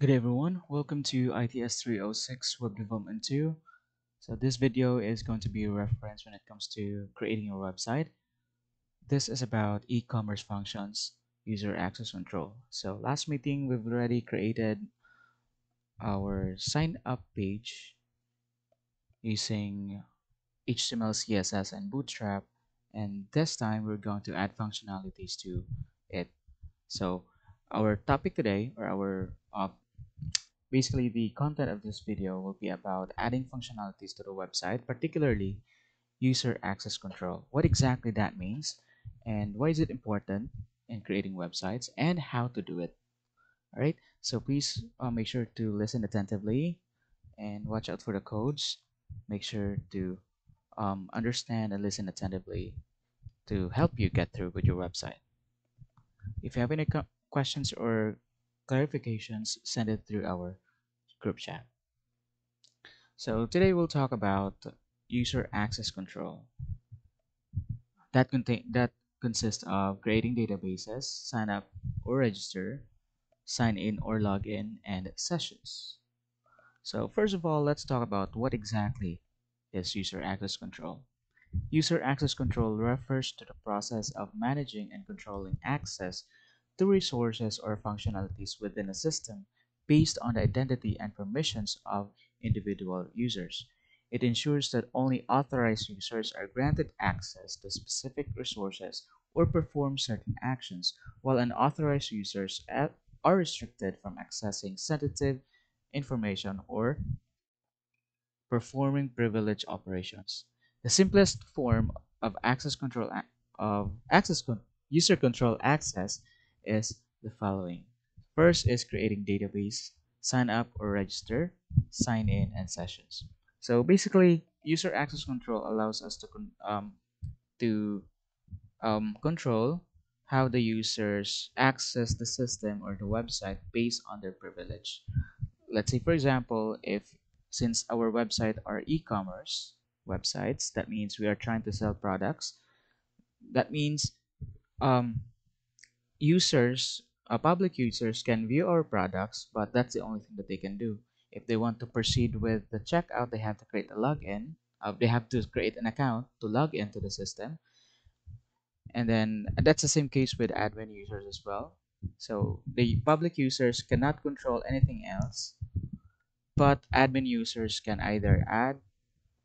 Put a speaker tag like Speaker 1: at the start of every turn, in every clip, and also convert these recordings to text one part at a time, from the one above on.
Speaker 1: Good day everyone, welcome to ITS 306 Web Development 2. So this video is going to be a reference when it comes to creating your website. This is about e-commerce functions, user access control. So last meeting we've already created our sign up page using HTML, CSS, and Bootstrap and this time we're going to add functionalities to it. So our topic today or our uh, basically the content of this video will be about adding functionalities to the website particularly user access control. What exactly that means and why is it important in creating websites and how to do it. All right so please uh, make sure to listen attentively and watch out for the codes. Make sure to um, understand and listen attentively to help you get through with your website. If you have any questions or clarifications send it through our group chat. So today we'll talk about user access control. That contain that consists of creating databases, sign up or register, sign in or log in, and sessions. So first of all, let's talk about what exactly is user access control. User access control refers to the process of managing and controlling access to resources or functionalities within a system based on the identity and permissions of individual users. It ensures that only authorized users are granted access to specific resources or perform certain actions, while unauthorized users are restricted from accessing sensitive information or performing privileged operations. The simplest form of access control of access con user control access is the following. First is creating database, sign up or register, sign in, and sessions. So basically, user access control allows us to um, to um, control how the users access the system or the website based on their privilege. Let's say, for example, if since our website are e-commerce websites, that means we are trying to sell products. That means um, users uh, public users can view our products, but that's the only thing that they can do. If they want to proceed with the checkout, they have to create a login. Uh, they have to create an account to log into the system. And then and that's the same case with admin users as well. So the public users cannot control anything else, but admin users can either add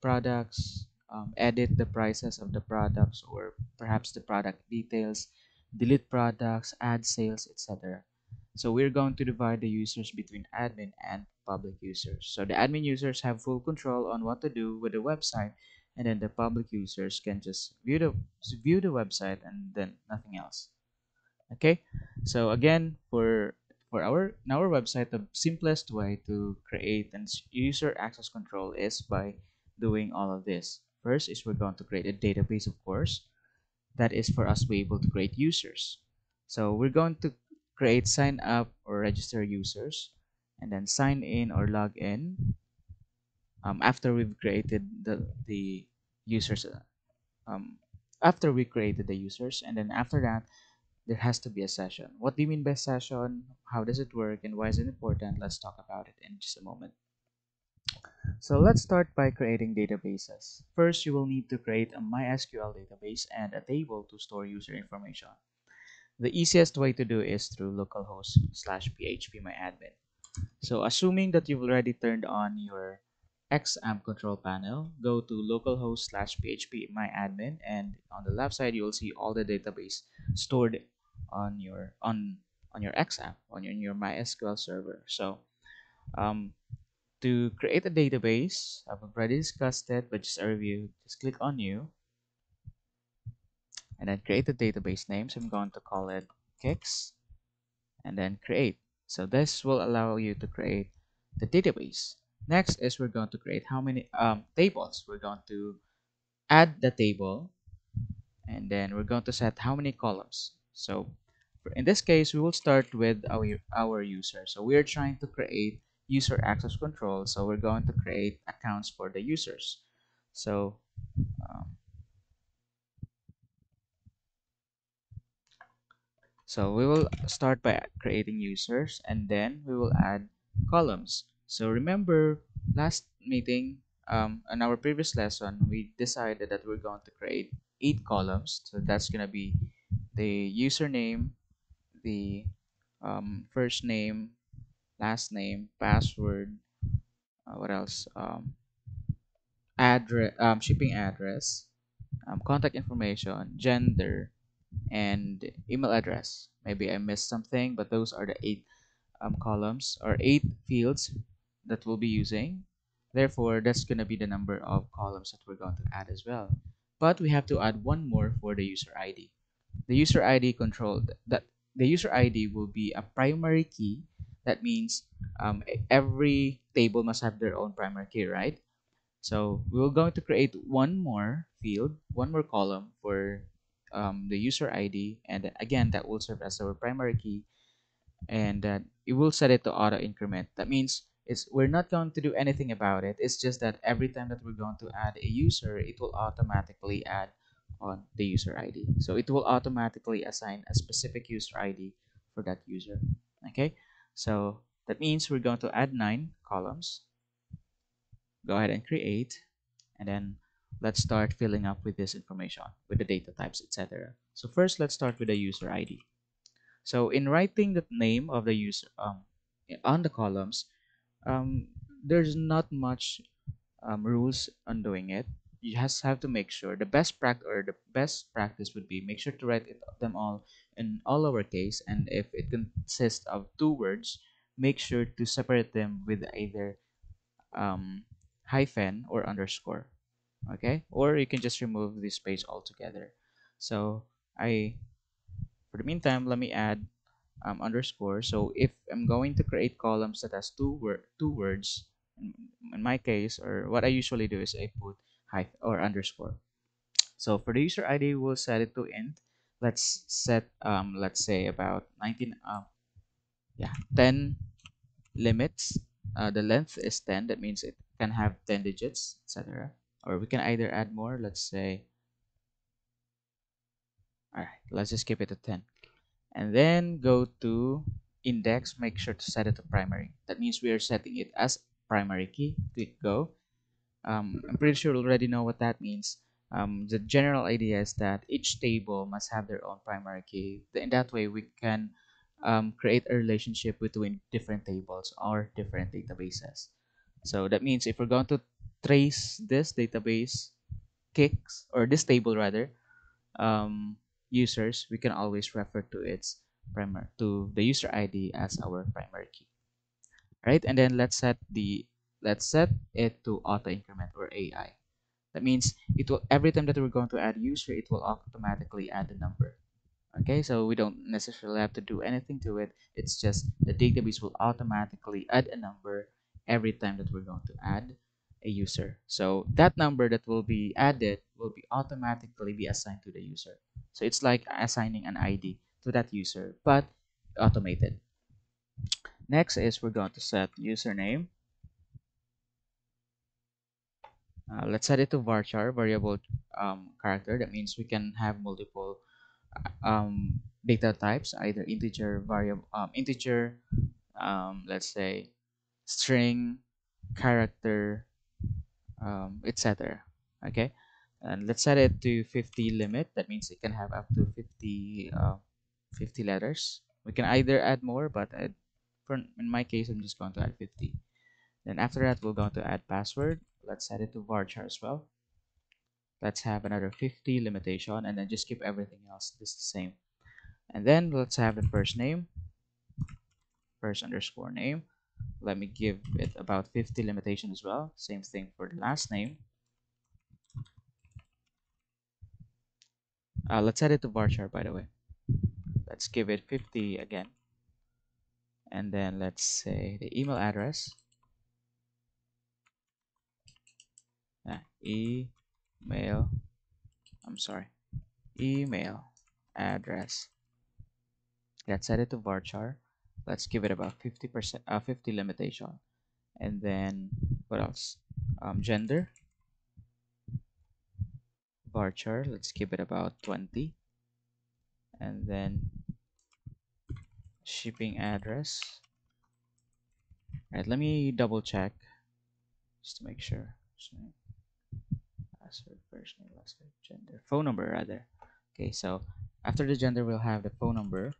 Speaker 1: products, um, edit the prices of the products, or perhaps the product details, delete products, add sales, etc. So we're going to divide the users between admin and public users. So the admin users have full control on what to do with the website and then the public users can just view the view the website and then nothing else. Okay? So again, for for our in our website, the simplest way to create and user access control is by doing all of this. First is we're going to create a database, of course that is for us to be able to create users. So we're going to create sign up or register users and then sign in or log in um, after we've created the, the users um, after we created the users. And then after that there has to be a session. What do you mean by session? How does it work? And why is it important? Let's talk about it in just a moment so let's start by creating databases. First, you will need to create a MySQL database and a table to store user information. The easiest way to do is through localhost slash phpMyAdmin. So assuming that you've already turned on your XAMPP control panel, go to localhost slash phpMyAdmin and on the left side you will see all the database stored on your on on your XAMPP on your, on your MySQL server. So um, to create a database, I've already discussed it, but just a review, just click on new and then create the database name. So I'm going to call it Kicks and then create. So this will allow you to create the database. Next is we're going to create how many um, tables. We're going to add the table and then we're going to set how many columns. So in this case, we will start with our, our user. So we are trying to create user access control so we're going to create accounts for the users so um, so we will start by creating users and then we will add columns. So remember last meeting um, in our previous lesson, we decided that we're going to create eight columns. So that's going to be the username, the um, first name, last name, password, uh, what else? Um, address, um, shipping address, um, contact information, gender, and email address. Maybe I missed something, but those are the eight um, columns or eight fields that we'll be using. Therefore, that's going to be the number of columns that we're going to add as well. But we have to add one more for the user ID. The user ID controlled that the user ID will be a primary key. That means um, every table must have their own primary key, right? So we're going to create one more field, one more column for um, the user ID, and again that will serve as our primary key, and uh, it will set it to auto increment. That means it's we're not going to do anything about it. It's just that every time that we're going to add a user, it will automatically add on the user ID. So it will automatically assign a specific user ID for that user. Okay, so that means we're going to add nine columns. Go ahead and create, and then let's start filling up with this information with the data types, etc. So first, let's start with the user ID. So in writing the name of the user um, on the columns, um, there's not much um, rules on doing it. You just have to make sure the best practice or the best practice would be make sure to write it, them all in all lowercase, and if it consists of two words, make sure to separate them with either um, hyphen or underscore. Okay, or you can just remove this space altogether. So I, for the meantime, let me add um, underscore. So if I'm going to create columns that has two word two words, in my case, or what I usually do is I put hyphen or underscore. So for the user ID, we'll set it to int. Let's set um let's say about 19 um yeah 10 limits. Uh, the length is 10. That means it can have 10 digits, etc. Or we can either add more. Let's say. All right. Let's just keep it at 10 and then go to index make sure to set it to primary that means we are setting it as primary key click go um, I'm pretty sure you already know what that means. Um, the general idea is that each table must have their own primary key. In that way we can um, create a relationship between different tables or different databases. So that means if we're going to trace this database kicks or this table rather um, users, we can always refer to its primary to the user ID as our primary key. Right, and then let's set the let's set it to auto increment or AI. That means it will every time that we're going to add user, it will automatically add the number. Okay, so we don't necessarily have to do anything to it. It's just the database will automatically add a number every time that we're going to add a user. So that number that will be added will be automatically be assigned to the user. So it's like assigning an ID to that user, but automated. Next is we're going to set username. Uh, let's set it to varchar, variable um, character. That means we can have multiple uh, um, data types, either integer, variable, um, integer, um, let's say string, character, um, etc okay? And let's set it to 50 limit. That means it can have up to 50 uh, 50 letters. We can either add more but for in my case i'm just going to add 50 then after that we're going to add password let's set it to varchar as well. Let's have another 50 limitation and then just keep everything else just the same. And then let's have the first name. First underscore name. Let me give it about 50 limitation as well. Same thing for the last name. Uh, let's set it to varchar by the way. Let's give it 50 again. And then let's say the email address uh, email. I'm sorry. Email address. Let's set it to varchar let's give it about 50 percent uh, 50 limitation. And then what else? Um, gender. Varchar let's keep it about 20 and then shipping address. Alright, let me double check just to make sure. Password, first name, last name, gender, phone number rather. Okay, so after the gender, we'll have the phone number.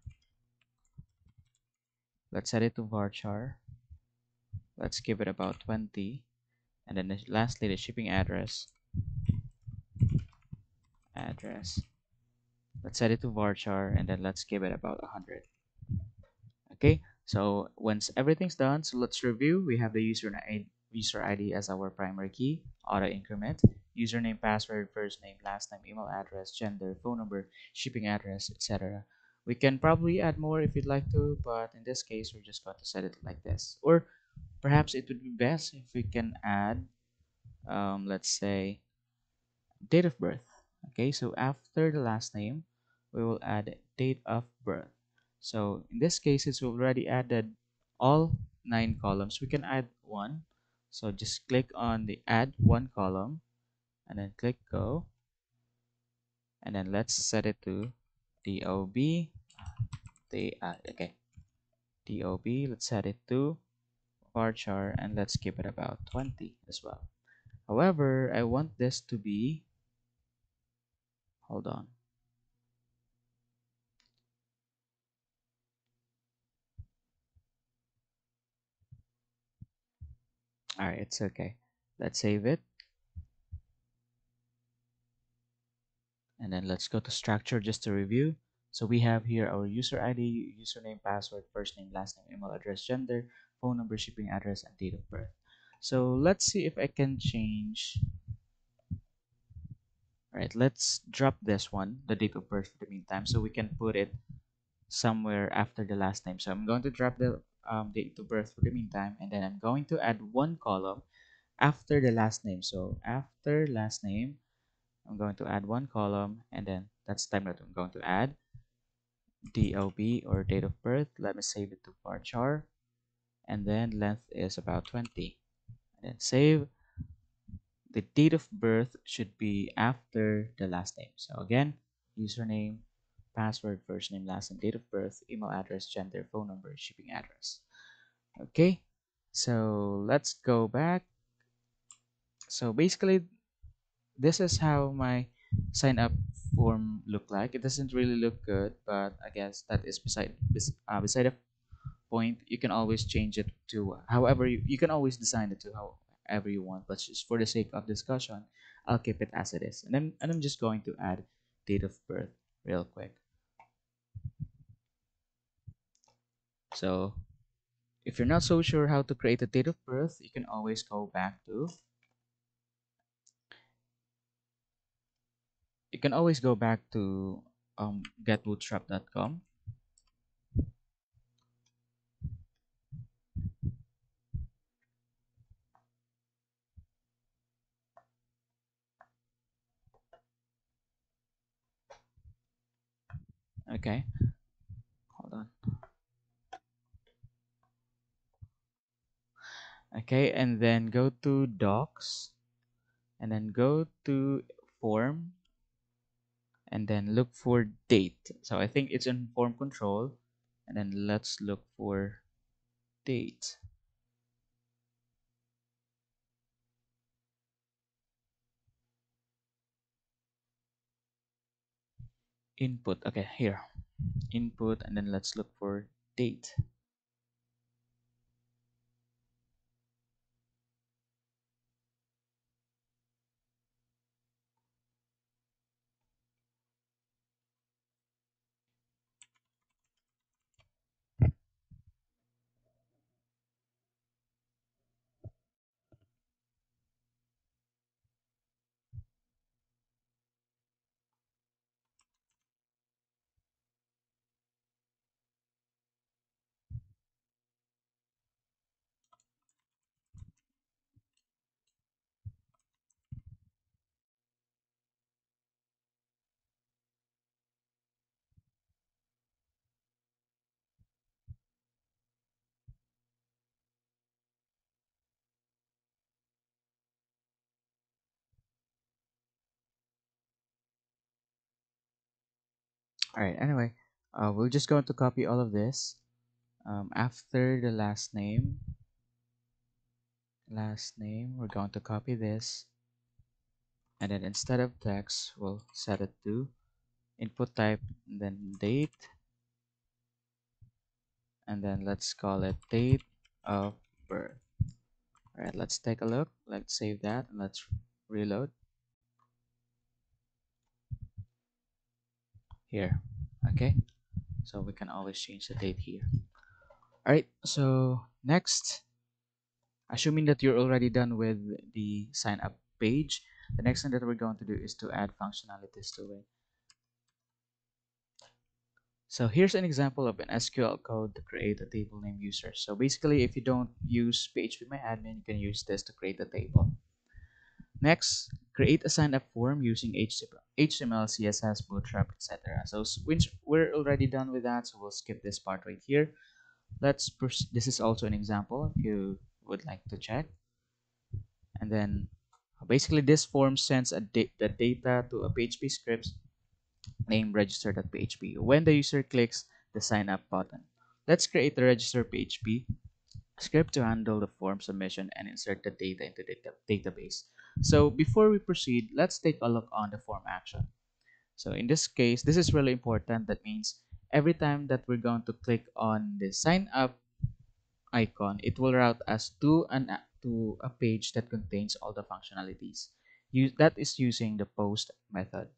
Speaker 1: Let's set it to varchar. Let's give it about 20. And then lastly, the shipping address. Address. Let's set it to varchar and then let's give it about 100. Okay, so once everything's done, so let's review. We have the user, user ID as our primary key, auto increment, username, password, first name, last name, email address, gender, phone number, shipping address, etc. We can probably add more if you'd like to, but in this case, we're just going to set it like this. Or perhaps it would be best if we can add, um, let's say, date of birth. Okay, so after the last name, we will add date of birth. So in this case, it's already added all nine columns. We can add one. So just click on the add one column and then click go. And then let's set it to DOB. The uh, okay, DOB. Let's set it to varchar and let's keep it about 20 as well. However, I want this to be. Hold on. Alright, it's okay. Let's save it. And then let's go to structure just to review. So we have here our user ID, username, password, first name, last name, email address, gender, phone number, shipping address, and date of birth. So let's see if I can change. Alright, let's drop this one, the date of birth for the meantime, so we can put it somewhere after the last name. So I'm going to drop the um, date of birth for the meantime and then I'm going to add one column after the last name. So after last name I'm going to add one column and then that's the time that I'm going to add DOB or date of birth. Let me save it to varchar and then length is about 20 and then save. The date of birth should be after the last name. So again username password, first name, last name, date of birth, email address, gender, phone number, shipping address. Okay, so let's go back. So basically, this is how my sign up form look like. It doesn't really look good, but I guess that is beside uh, beside the point. You can always change it to however you, you can always design it to however you want. But just for the sake of discussion, I'll keep it as it is, and then and I'm just going to add date of birth real quick. So if you're not so sure how to create a date of birth, you can always go back to you can always go back to um, getbootstrap.com okay hold on okay and then go to docs and then go to form and then look for date. So I think it's in form control and then let's look for date. Input okay here. Input and then let's look for date all right anyway uh, we're just going to copy all of this um, after the last name. Last name we're going to copy this. And then instead of text we'll set it to input type then date. And then let's call it date of birth. All right let's take a look. Let's save that and let's reload here okay so we can always change the date here all right so next assuming that you're already done with the sign up page the next thing that we're going to do is to add functionalities to it so here's an example of an SQL code to create a table name user. So basically, if you don't use PHPMyAdmin, you can use this to create a table. Next, create a sign up form using HTML, CSS, Bootstrap, etc. So which we're already done with that, so we'll skip this part right here. Let's this is also an example if you would like to check. And then basically this form sends a da the data to a PHP script named register.php when the user clicks the sign up button. Let's create the register PHP script to handle the form submission and insert the data into the database. So before we proceed, let's take a look on the form action. So in this case, this is really important. That means every time that we're going to click on the sign up icon, it will route us to an to a page that contains all the functionalities. Use, that is using the post method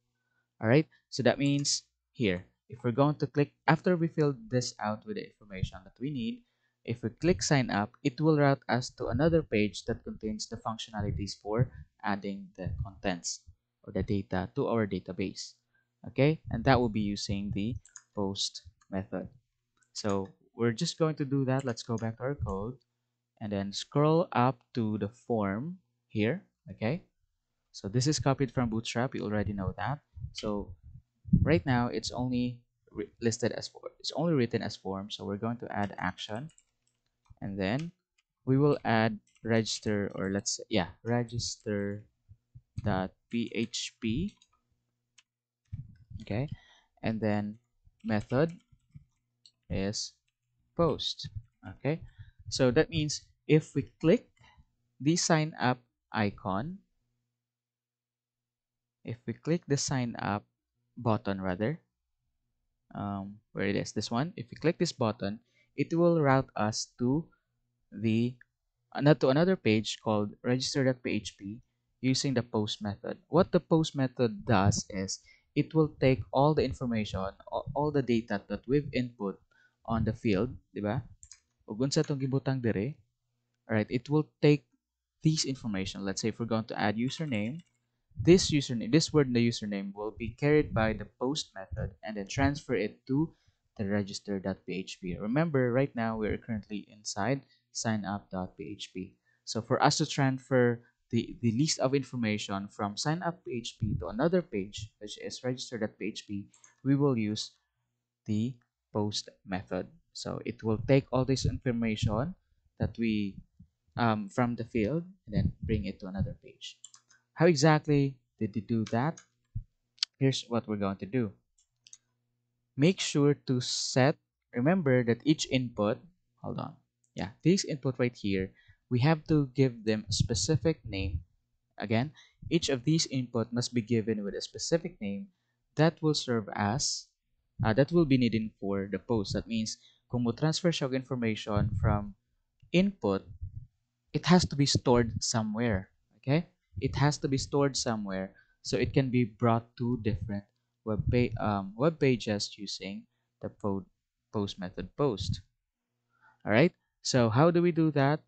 Speaker 1: all right so that means here if we're going to click after we fill this out with the information that we need if we click sign up it will route us to another page that contains the functionalities for adding the contents or the data to our database. Okay? And that will be using the post method. So we're just going to do that. Let's go back to our code and then scroll up to the form here. Okay? So this is copied from bootstrap. You already know that. So right now it's only listed as for it's only written as form. So we're going to add action and then we will add register or let's say yeah register dot php okay? And then method is post okay? So that means if we click the sign up icon if we click the sign up button rather um, where it is this one if we click this button it will route us to the uh, to another page called register.php using the post method. What the post method does is it will take all the information all the data that we've input on the field di ba? Right it will take these information. Let's say if we're going to add username this username, this word in the username will be carried by the post method and then transfer it to the register.php. Remember, right now we're currently inside signup.php. So for us to transfer the, the list of information from signup.php to another page, which is register.php, we will use the post method. So it will take all this information that we um, from the field and then bring it to another page. How exactly did you do that? Here's what we're going to do. Make sure to set, remember that each input, hold on, yeah, this input right here, we have to give them a specific name. Again, each of these input must be given with a specific name that will serve as, uh, that will be needed for the post. That means, kung mo transfer siya information from input, it has to be stored somewhere. Okay? it has to be stored somewhere so it can be brought to different web, pa um, web pages using the post method post? All right so how do we do that?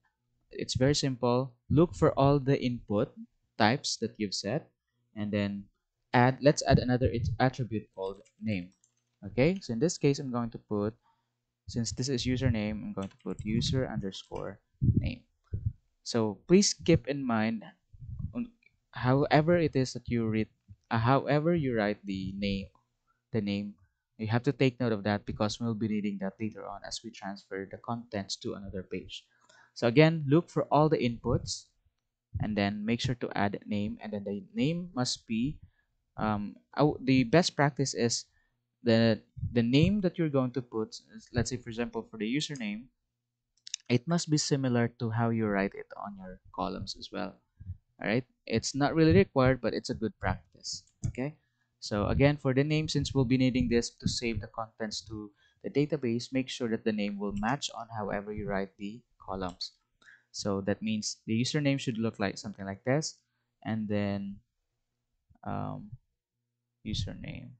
Speaker 1: It's very simple. Look for all the input types that you've set and then add let's add another attribute called name. Okay? So in this case i'm going to put since this is username i'm going to put user underscore name. So please keep in mind however it is that you read uh, however you write the name the name you have to take note of that because we'll be needing that later on as we transfer the contents to another page. So again look for all the inputs and then make sure to add name and then the name must be um, the best practice is the the name that you're going to put let's say for example for the username it must be similar to how you write it on your columns as well. All right? It's not really required but it's a good practice okay? So again for the name since we'll be needing this to save the contents to the database make sure that the name will match on however you write the columns. So that means the username should look like something like this and then um, username.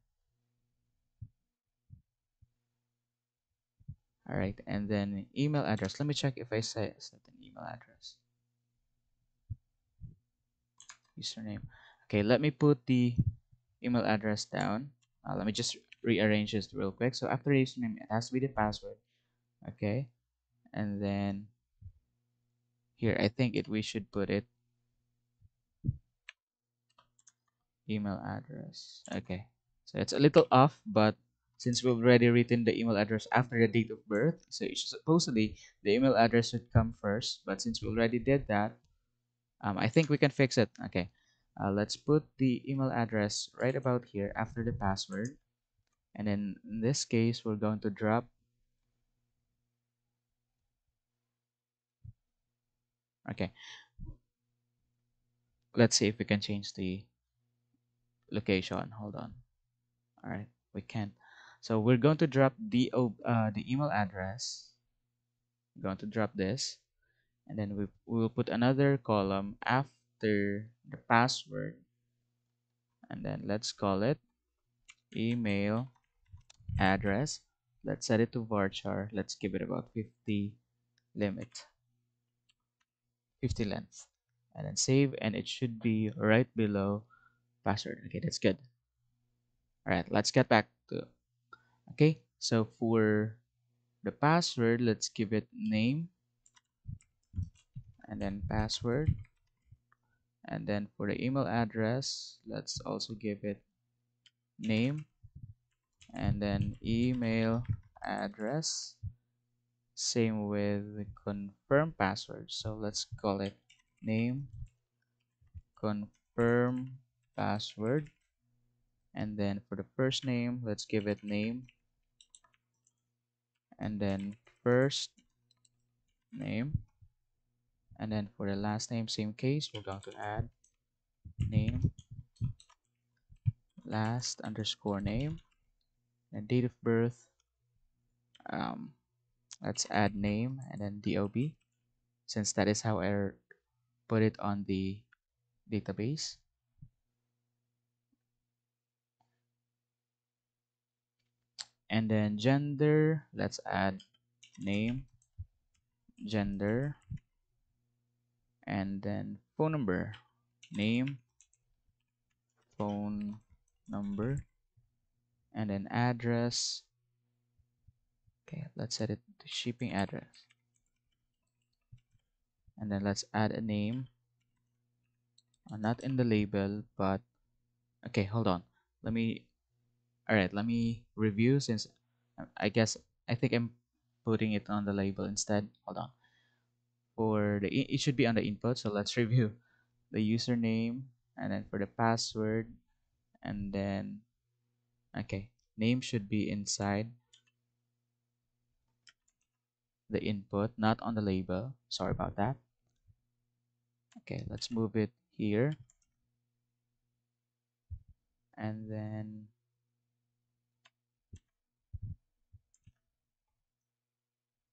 Speaker 1: All right and then email address. Let me check if I say set an email address? Username okay let me put the email address down. Uh, let me just rearrange this real quick. So after username it has to be the password. Okay? And then here I think it we should put it. Email address. Okay. So it's a little off but since we've already written the email address after the date of birth so supposedly the email address should come first. But since we already did that um, I think we can fix it. Okay uh, let's put the email address right about here after the password. And then in this case we're going to drop okay. Let's see if we can change the location. Hold on. All right. We can so we're going to drop the uh, the email address. We're going to drop this. And then we, we will put another column after the password. And then let's call it email address. Let's set it to varchar. Let's give it about 50 limit. 50 length. And then save and it should be right below password. Okay that's good. All right let's get back to okay so for the password let's give it name and then password and then for the email address let's also give it name. And then email address. Same with confirm password. So let's call it name confirm password. And then for the first name let's give it name. And then first name and then for the last name same case we're going to add name last underscore name and date of birth um, let's add name and then dob since that is how I put it on the database. And then gender let's add name gender and then phone number. Name. Phone number. And then address. Okay let's set it to shipping address. And then let's add a name. Uh, not in the label but okay hold on. Let me all right let me review since uh, I guess I think I'm putting it on the label instead. Hold on for the it should be on the input so let's review the username and then for the password and then okay name should be inside the input not on the label. Sorry about that. Okay let's move it here. And then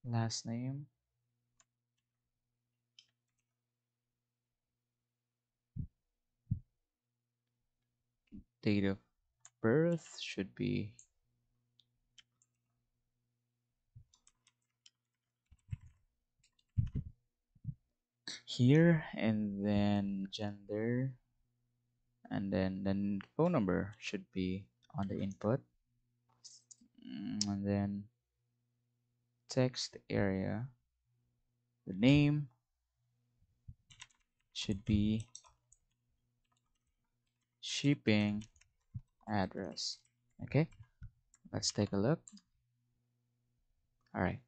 Speaker 1: last name date of birth should be here and then gender and then the phone number should be on the input. Mm, and then text area the name should be shipping address okay let's take a look all right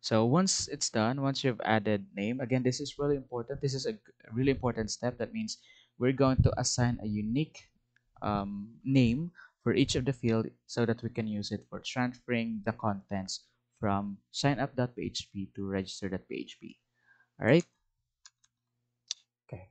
Speaker 1: so once it's done once you've added name again this is really important this is a really important step that means we're going to assign a unique um, name for each of the field so that we can use it for transferring the contents from signup.php to register.php. All right. Okay.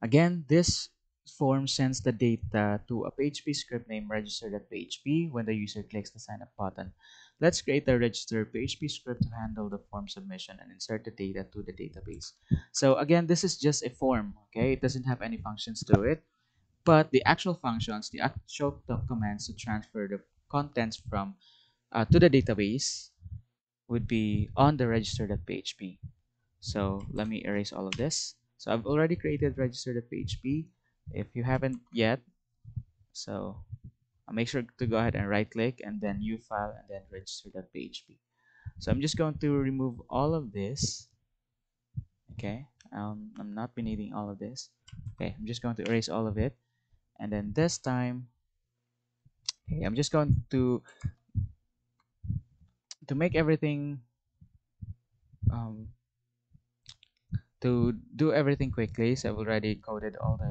Speaker 1: Again, this form sends the data to a PHP script named register.php when the user clicks the sign up button. Let's create a register PHP script to handle the form submission and insert the data to the database. So again, this is just a form, okay? It doesn't have any functions to it, but the actual functions, the actual commands to transfer the contents from uh, to the database would be on the register.php. So let me erase all of this. So I've already created register.php. If you haven't yet, so I'll make sure to go ahead and right click and then new file and then register.php. So I'm just going to remove all of this. Okay, um, I'm not be needing all of this. Okay, I'm just going to erase all of it. And then this time, okay, I'm just going to to make everything um, to do everything quickly so I've already coded all the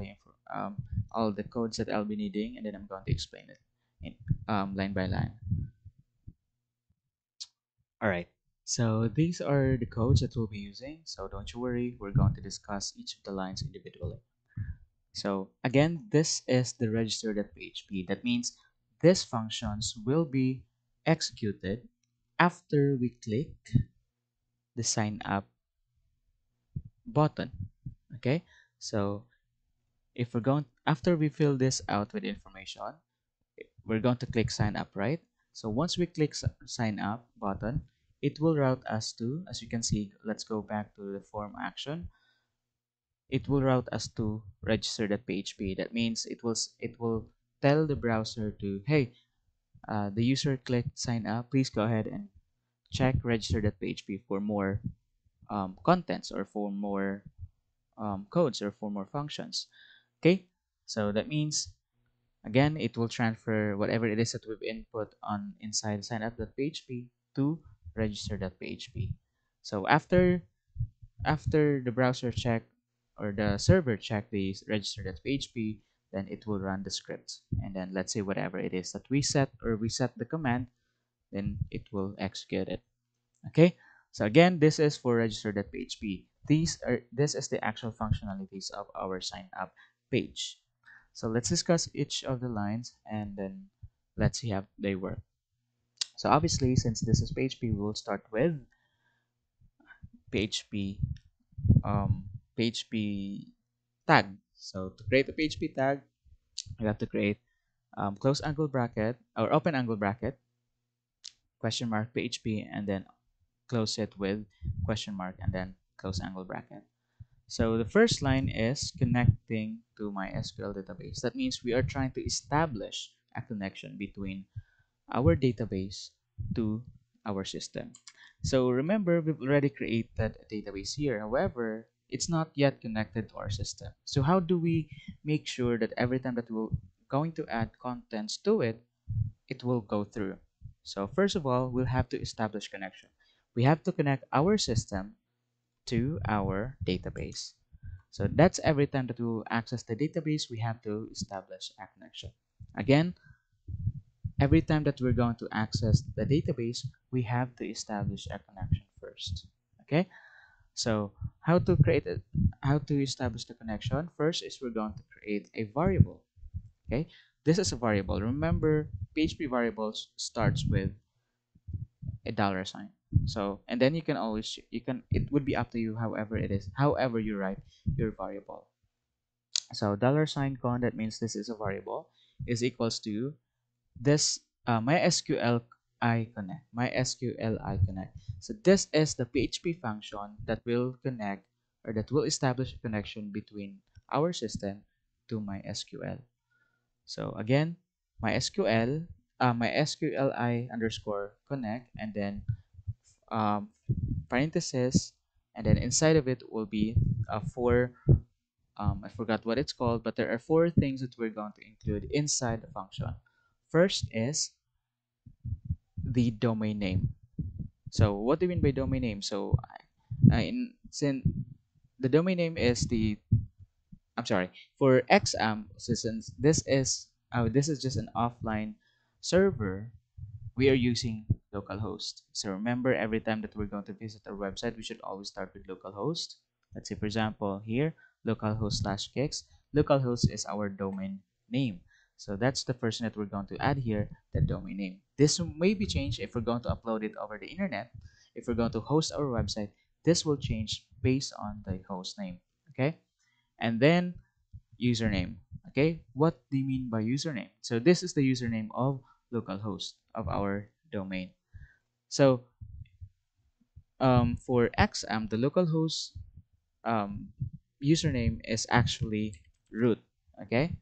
Speaker 1: um, all the codes that I'll be needing and then I'm going to explain it in um, line by line. Alright so these are the codes that we'll be using so don't you worry we're going to discuss each of the lines individually. So again this is the register.php that means these functions will be executed after we click the sign up button okay? So if we're going after we fill this out with information we're going to click sign up right? So once we click sign up button it will route us to as you can see let's go back to the form action. It will route us to register.php that means it will it will tell the browser to hey uh, the user clicked sign up, please go ahead and check register.php for more um, contents or for more um, codes or for more functions. Okay, so that means again it will transfer whatever it is that we've input on inside signup.php to register.php. So after after the browser check or the server check the register.php, then it will run the script. And then let's say whatever it is that we set or we set the command then it will execute it. Okay? So again this is for register.php these are this is the actual functionalities of our sign up page. So let's discuss each of the lines and then let's see how they work. So obviously since this is php we will start with php um tag. So to create a PHP tag, you have to create um, close angle bracket or open angle bracket, question mark PHP, and then close it with question mark and then close angle bracket. So the first line is connecting to MySQL database. That means we are trying to establish a connection between our database to our system. So remember, we've already created a database here. However, it's not yet connected to our system. So how do we make sure that every time that we're going to add contents to it, it will go through? So first of all, we'll have to establish connection. We have to connect our system to our database. So that's every time that we access the database, we have to establish a connection. Again, every time that we're going to access the database, we have to establish a connection first. Okay, so how to create it how to establish the connection first is we're going to create a variable okay this is a variable remember php variables starts with a dollar sign so and then you can always you can it would be up to you however it is however you write your variable. So dollar sign con that means this is a variable is equals to this uh, mysql i connect mysqli connect. So this is the php function that will connect or that will establish a connection between our system to mysql so again my mysql uh, mysqli underscore connect and then um, parenthesis and then inside of it will be uh, four um, I forgot what it's called but there are four things that we're going to include inside the function first is the domain name. So what do you mean by domain name? So uh, in since the domain name is the I'm sorry for XAMPP since this is uh, this is just an offline server we are using localhost. So remember, every time that we're going to visit our website, we should always start with localhost. Let's say, for example, here, localhost slash kicks. Localhost is our domain name. So that's the first thing that we're going to add here, the domain name. This may be changed if we're going to upload it over the internet. If we're going to host our website, this will change based on the host name. Okay. And then username. Okay. What do you mean by username? So this is the username of localhost of our domain. So um, for XAMPP, the localhost um, username is actually root. Okay,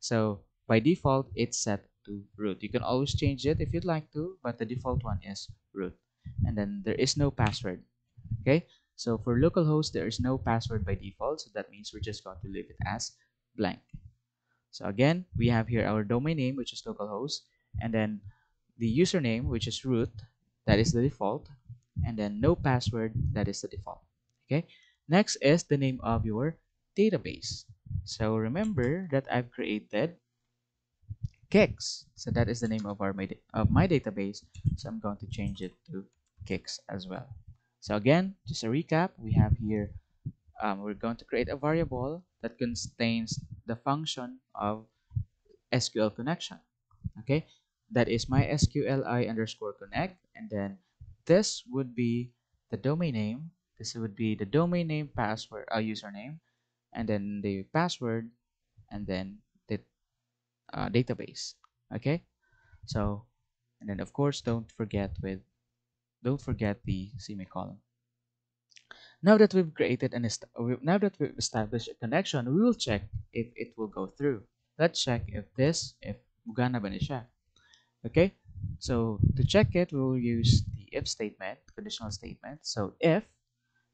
Speaker 1: so by default it's set to root. You can always change it if you'd like to, but the default one is root. And then there is no password. Okay, so for localhost there is no password by default, so that means we're just going to leave it as blank. So again, we have here our domain name, which is localhost, and then the username which is root that is the default and then no password that is the default okay? Next is the name of your database. So remember that I've created kicks so that is the name of our my, of my database. So I'm going to change it to kicks as well. So again just a recap we have here um, we're going to create a variable that contains the function of SQL connection okay that is my mysqli underscore connect and then this would be the domain name. This would be the domain name password uh, username and then the password and then the uh, database okay? So and then of course don't forget with don't forget the semicolon. Now that we've created an now that we've established a connection we will check if it will go through. Let's check if this if gana okay? So to check it we will use the if statement conditional statement. So if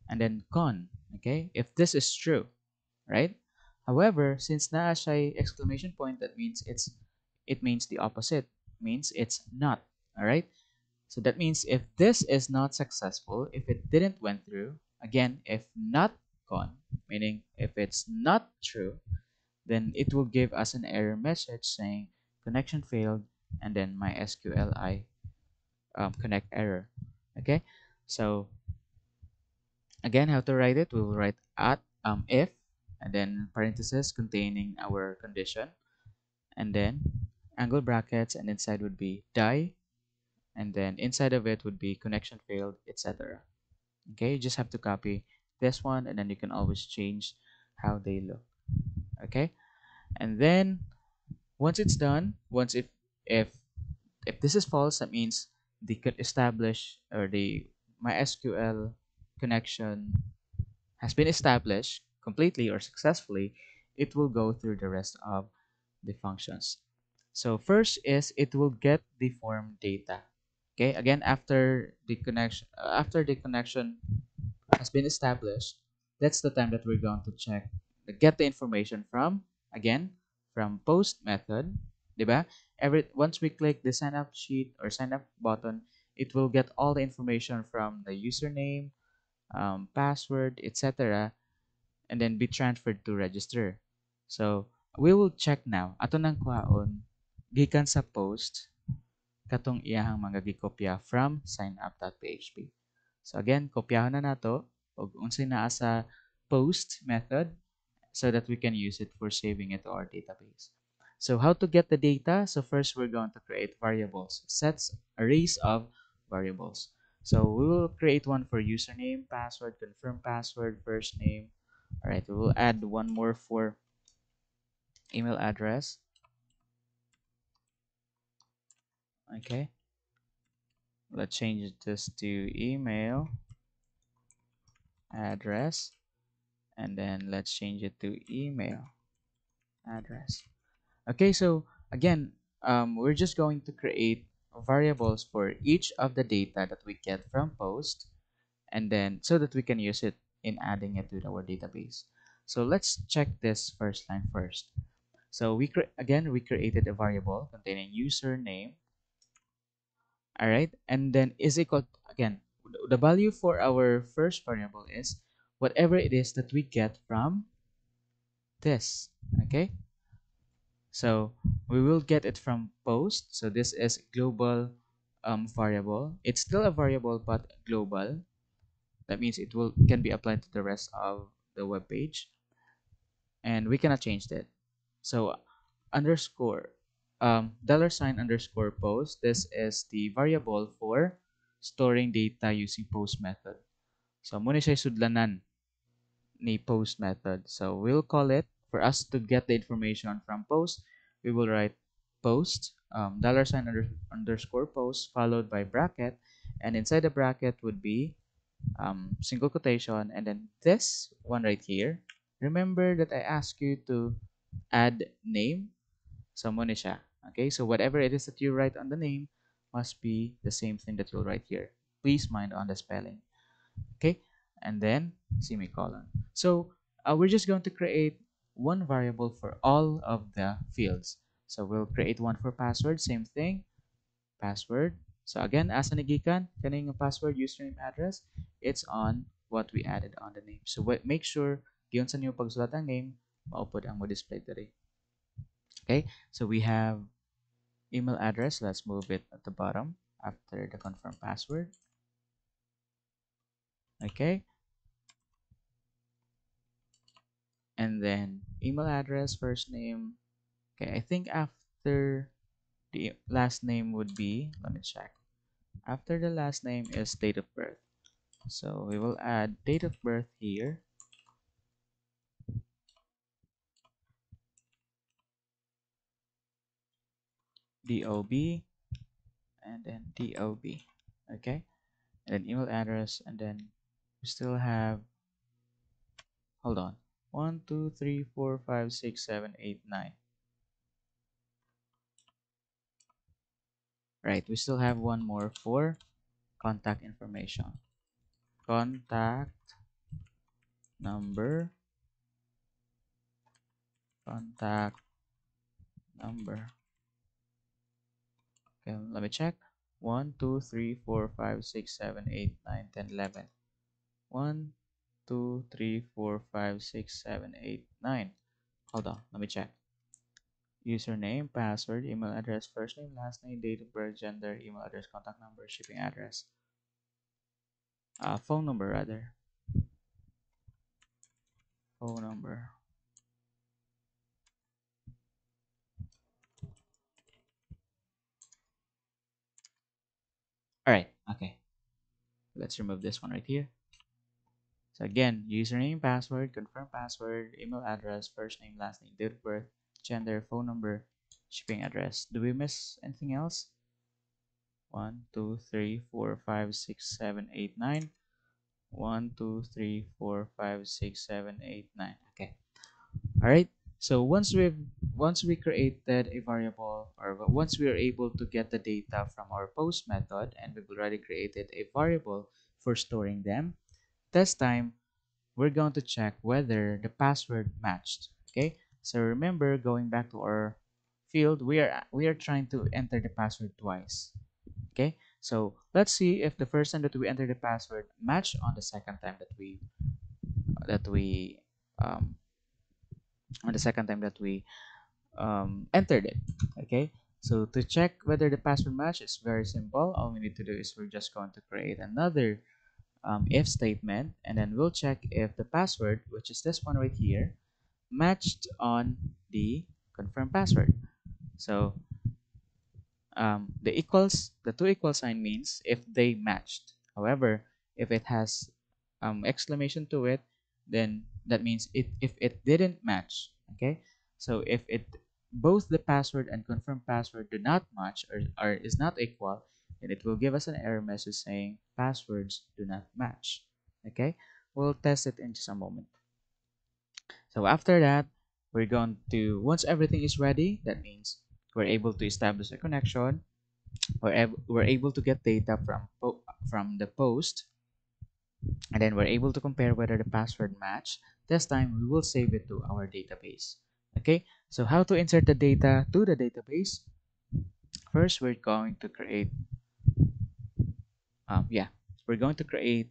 Speaker 1: and then con. Okay? If this is true right? However since naa siya exclamation point that means it's it means the opposite. Means it's not. All right so that means if this is not successful if it didn't went through again if not con meaning if it's not true then it will give us an error message saying connection failed and then MySQLi um, connect error. Okay, so again, how to write it? We will write at um, if and then parentheses containing our condition, and then angle brackets, and inside would be die, and then inside of it would be connection failed, etc. Okay, you just have to copy this one, and then you can always change how they look. Okay, and then once it's done, once it if if this is false that means the could establish or the MySQL connection has been established completely or successfully it will go through the rest of the functions. So first is it will get the form data. Okay again after the connection after the connection has been established that's the time that we're going to check the get the information from again from post method diba? Every once we click the sign up sheet or sign up button, it will get all the information from the username, um, password, etc. and then be transferred to register. So, we will check now. Ato nang kuhaon gikan sa post katong iyahang mga gikopya from signup.php. So again, kopyahon na nato og unsay naa sa post method so that we can use it for saving it to our database. So how to get the data? So first we're going to create variables, sets, arrays of variables. So we will create one for username, password, confirm password, first name. All right, we will add one more for email address. Okay. Let's change this to email address and then let's change it to email address okay so again um, we're just going to create variables for each of the data that we get from post and then so that we can use it in adding it to our database. So let's check this first line first. So we again we created a variable containing username. All right and then is equal again the value for our first variable is whatever it is that we get from this okay so we will get it from post so this is global um, variable. It's still a variable but global. That means it will can be applied to the rest of the web page, and we cannot change that. So underscore um, dollar sign underscore post. This is the variable for storing data using post method. So muna siya sudlanan ni post method. So we'll call it for us to get the information from post. We will write post um, dollar sign under, underscore post followed by bracket. And inside the bracket would be um, single quotation. And then this one right here remember that I asked you to add name. So muna siya. Okay? So whatever it is that you write on the name must be the same thing that you'll write here. Please mind on the spelling. Okay? And then semicolon. So uh, we're just going to create one variable for all of the fields so we'll create one for password, same thing, password. So again, as an nagikan, kaning password, username, address, it's on what we added on the name. So make sure, giyon sa niyo pagsulat ang name, maupod ang mo-display diri. Okay, so we have email address. Let's move it at the bottom after the confirm password. Okay. And then email address, first name, Okay, I think after the last name would be, let me check. After the last name is date of birth. So we will add date of birth here. DOB and then DOB. Okay, and then email address, and then we still have, hold on, 1, 2, 3, 4, 5, 6, 7, 8, 9. Right, we still have one more for contact information. Contact number, contact number. Okay, let me check. 1, 2, 3, 4, 5, 6, 7, 8, 9, 10, 11. 1, 2, 3, 4, 5, 6, 7, 8, 9. Hold on, let me check username, password, email address, first name, last name, date of birth, gender, email address, contact number, shipping address, uh, phone number rather, phone number. All right, okay. Let's remove this one right here. So again, username, password, confirm password, email address, first name, last name, date of birth, gender, phone number, shipping address. Do we miss anything else? 1, 2, 3, 4, 5, 6, 7, 8, 9. 1, 2, 3, 4, 5, 6, 7, 8, 9. Okay. Alright. So once we've once we created a variable or once we are able to get the data from our post method and we've already created a variable for storing them, this time we're going to check whether the password matched. Okay, so remember, going back to our field, we are we are trying to enter the password twice. Okay, so let's see if the first time that we enter the password match on the second time that we that we um, on the second time that we um, entered it. Okay, so to check whether the password match is very simple. All we need to do is we're just going to create another um, if statement, and then we'll check if the password, which is this one right here, matched on the confirm password. So um, the equals, the two equal sign means if they matched. However, if it has um, exclamation to it, then that means it if it didn't match. Okay, so if it both the password and confirm password do not match or, or is not equal, then it will give us an error message saying passwords do not match. Okay, we'll test it in just a moment. So after that, we're going to, once everything is ready, that means we're able to establish a connection, we're, we're able to get data from, from the post, and then we're able to compare whether the password match. This time, we will save it to our database. Okay, so how to insert the data to the database? First, we're going to create, um, yeah, we're going to create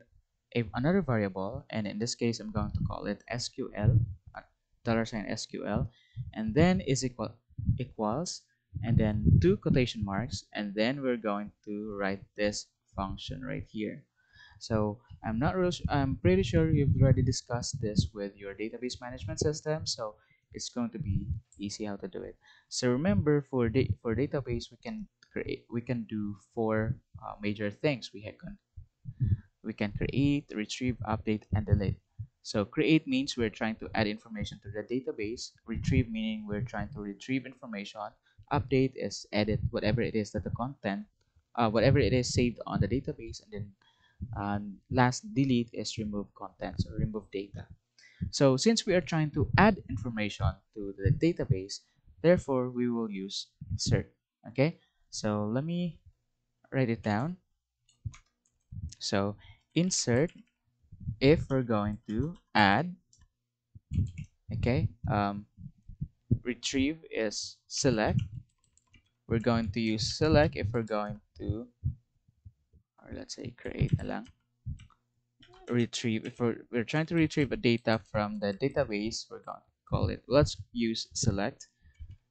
Speaker 1: a, another variable, and in this case, I'm going to call it SQL dollar sign SQL and then is equal equals and then two quotation marks and then we're going to write this function right here. So I'm not real I'm pretty sure you've already discussed this with your database management system so it's going to be easy how to do it. So remember for da for database we can create we can do four uh, major things. We can we can create retrieve update and delete. So create means we're trying to add information to the database. Retrieve meaning we're trying to retrieve information. Update is edit whatever it is that the content uh, whatever it is saved on the database. And then um, last delete is remove contents or remove data. So since we are trying to add information to the database therefore we will use insert okay so let me write it down. So insert if we're going to add okay um, retrieve is select. We're going to use select if we're going to or let's say create na lang. Retrieve if we're, we're trying to retrieve a data from the database we're going to call it let's use select.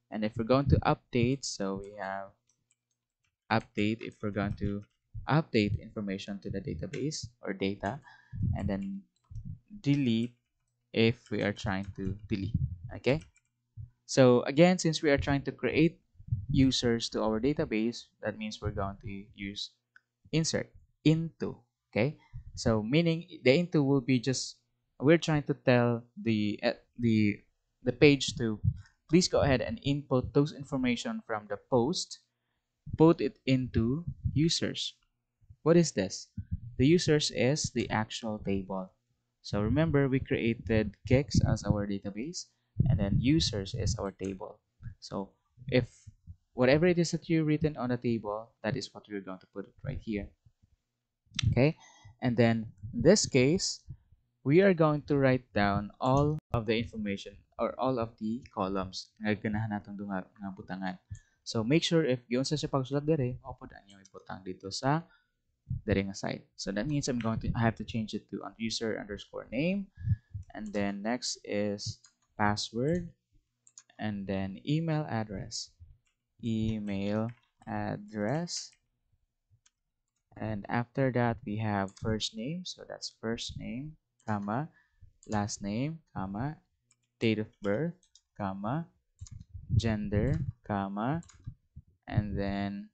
Speaker 1: And if we're going to update so we have update if we're going to update information to the database or data and then delete if we are trying to delete okay? So again since we are trying to create users to our database that means we're going to use insert into okay? So meaning the into will be just we're trying to tell the uh, the the page to please go ahead and input those information from the post put it into users. What is this? The users is the actual table. So remember we created kicks as our database and then users is our table. So if whatever it is that you written on the table that is what we're going to put it right here. Okay? And then in this case we are going to write down all of the information or all of the columns so make sure if giyon sa siya pagsulat dire mao pud ang imong ibutang dito sa dire nga side so that means i'm going to i have to change it to user underscore name. And then next is password. And then email address. Email address. And after that we have first name. So that's first name comma last name comma date of birth comma gender comma and then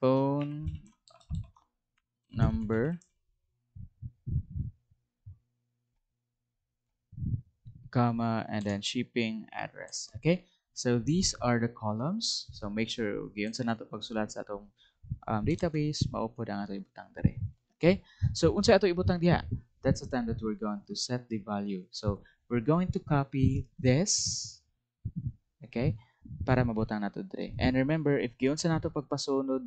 Speaker 1: phone number comma and then shipping address okay so these are the columns. So make sure giyon sa nato pagsulat sa atong um, database maupod ang ato ibutang dere. Okay? So unsa ato ibutang diha? That's the time that we're going to set the value. So we're going to copy this. Okay? Para mabutang nato dere. Eh. And remember if giyon sa nato pagpasunod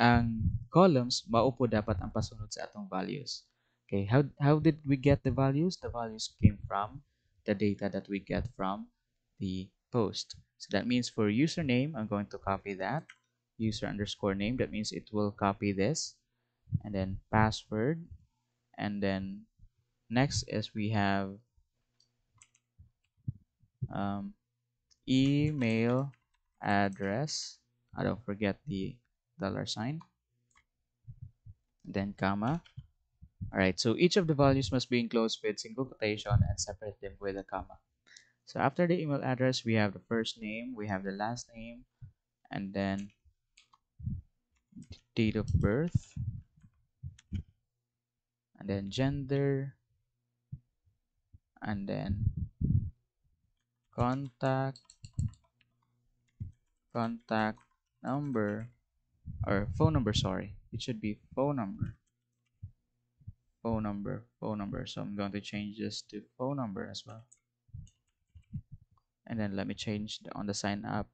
Speaker 1: ang columns maupo dapat ang pasunod sa atong values. Okay, how how did we get the values? The values came from the data that we get from the post. So that means for username, I'm going to copy that. User underscore name, that means it will copy this. And then password. And then next is we have um, email address. I don't forget the dollar sign. Then comma. Alright, so each of the values must be enclosed with single quotation and separate them with a comma. So after the email address, we have the first name, we have the last name, and then date of birth, and then gender, and then contact, contact number, or phone number, sorry. It should be phone number. Phone number, phone number. So I'm going to change this to phone number as well and then let me change the, on the sign up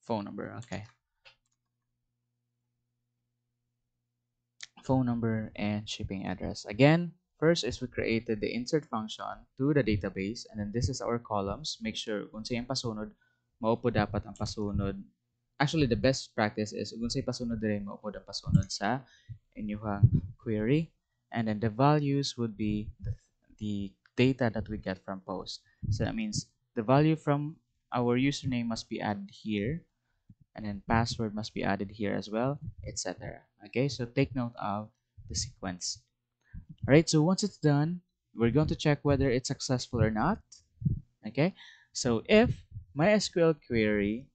Speaker 1: phone number okay phone number and shipping address. Again first is we created the insert function to the database and then this is our columns. Make sure kung sa yung pasunod maupo dapat ang pasunod. Actually the best practice is unsay pasunod diri mo po pasunod sa inyong query. And then the values would be the, the data that we get from post. So that means the value from our username must be added here and then password must be added here as well etc okay so take note of the sequence. All right so once it's done we're going to check whether it's successful or not. Okay so if mysql query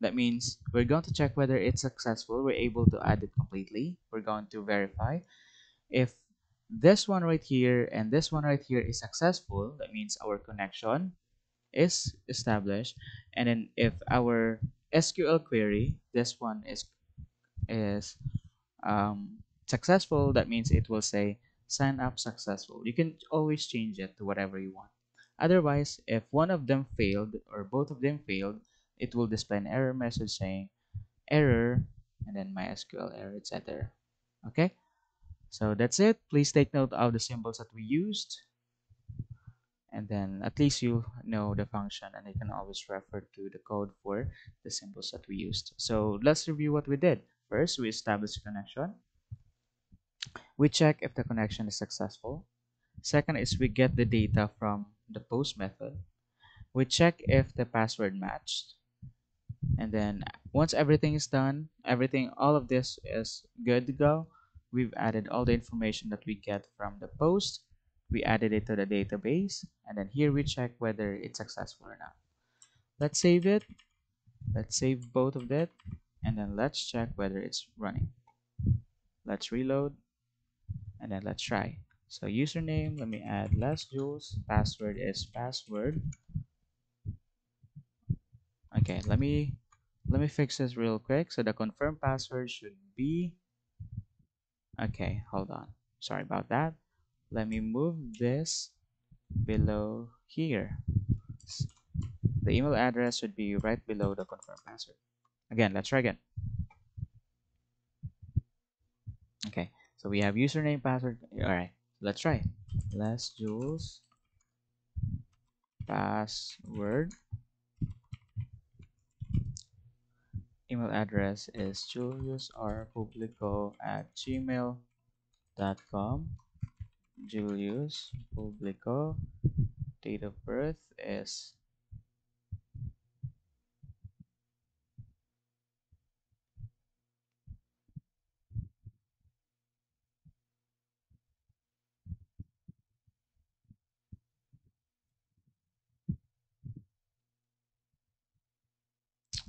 Speaker 1: that means we're going to check whether it's successful we're able to add it completely we're going to verify. If this one right here and this one right here is successful that means our connection is established. And then if our SQL query this one is is um, successful that means it will say sign up successful. You can always change it to whatever you want. Otherwise if one of them failed or both of them failed it will display an error message saying error and then MySQL error etc okay? So that's it. Please take note of the symbols that we used and then at least you know the function and you can always refer to the code for the symbols that we used. So let's review what we did. First we established a connection. We check if the connection is successful. Second is we get the data from the post method. We check if the password matched. And then once everything is done everything all of this is good to go. We've added all the information that we get from the post we added it to the database and then here we check whether it's successful or not. Let's save it. Let's save both of that and then let's check whether it's running. Let's reload and then let's try. So username let me add last Jules password is password. Okay let me let me fix this real quick. So the confirm password should be okay hold on. Sorry about that let me move this below here. The email address should be right below the confirm password. Again let's try again. Okay so we have username password all right let's try. Les Jules. Password. Email address is juleusrpublico at gmail.com Juleus Publico. Date of birth is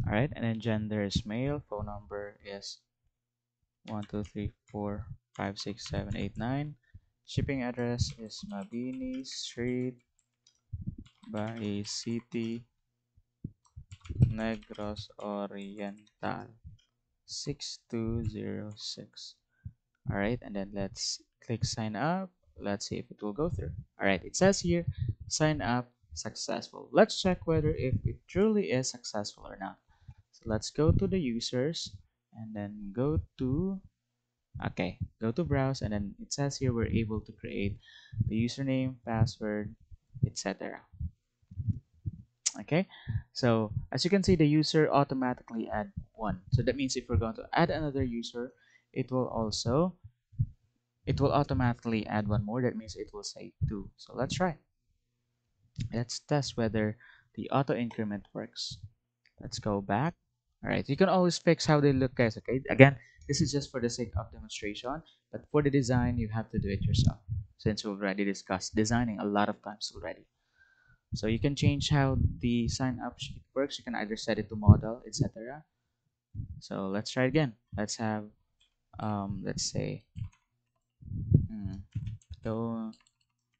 Speaker 1: all right and then gender is male phone number is one two three four five six seven eight nine Shipping address is Mabini Street, Bais City, Negros Oriental 6206. Alright, and then let's click sign up. Let's see if it will go through. Alright, it says here sign up successful. Let's check whether if it truly is successful or not. So let's go to the users and then go to okay go to browse and then it says here we're able to create the username password etc okay so as you can see the user automatically add one. So that means if we're going to add another user it will also it will automatically add one more. That means it will say two. So let's try. Let's test whether the auto increment works. Let's go back. All right you can always fix how they look guys okay? Again this is just for the sake of demonstration, but for the design, you have to do it yourself since we've already discussed designing a lot of times already. So you can change how the sign up sheet works. You can either set it to model, etc. So let's try again. Let's have, um, let's say, hmm, so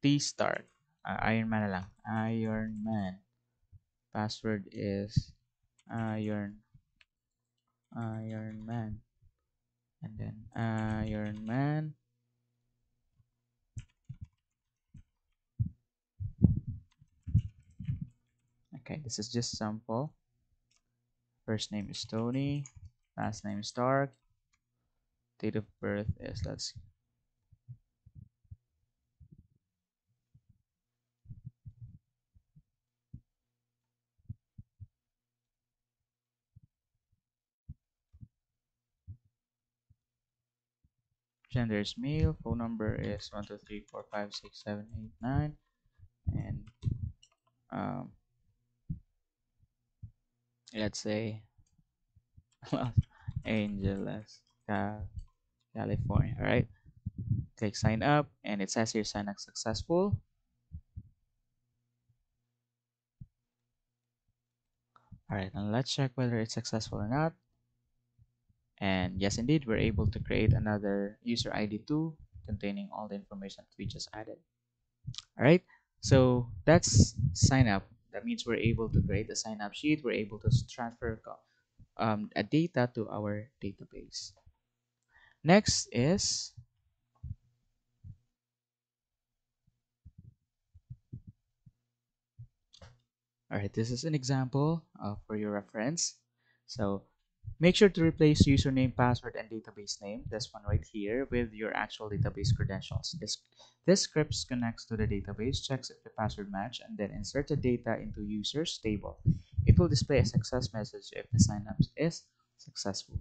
Speaker 1: T start, uh, Iron Man lang, Iron Man. Password is Iron, Iron Man and then uh, Iron Man. Okay this is just sample. First name is Tony last name is Stark. Date of birth is let's gender is male phone number is 1 2 3 4 5 6 7 8 9 and um, let's say Los Angeles California all right? Click sign up and it says here sign up successful. All right and let's check whether it's successful or not and yes indeed we're able to create another user id2 containing all the information that we just added. All right so that's sign up. That means we're able to create a sign up sheet. We're able to transfer um, a data to our database. Next is all right this is an example uh, for your reference. So Make sure to replace username, password, and database name, this one right here, with your actual database credentials. This, this script connects to the database, checks if the password match, and then insert the data into users table. It will display a success message if the signup is successful.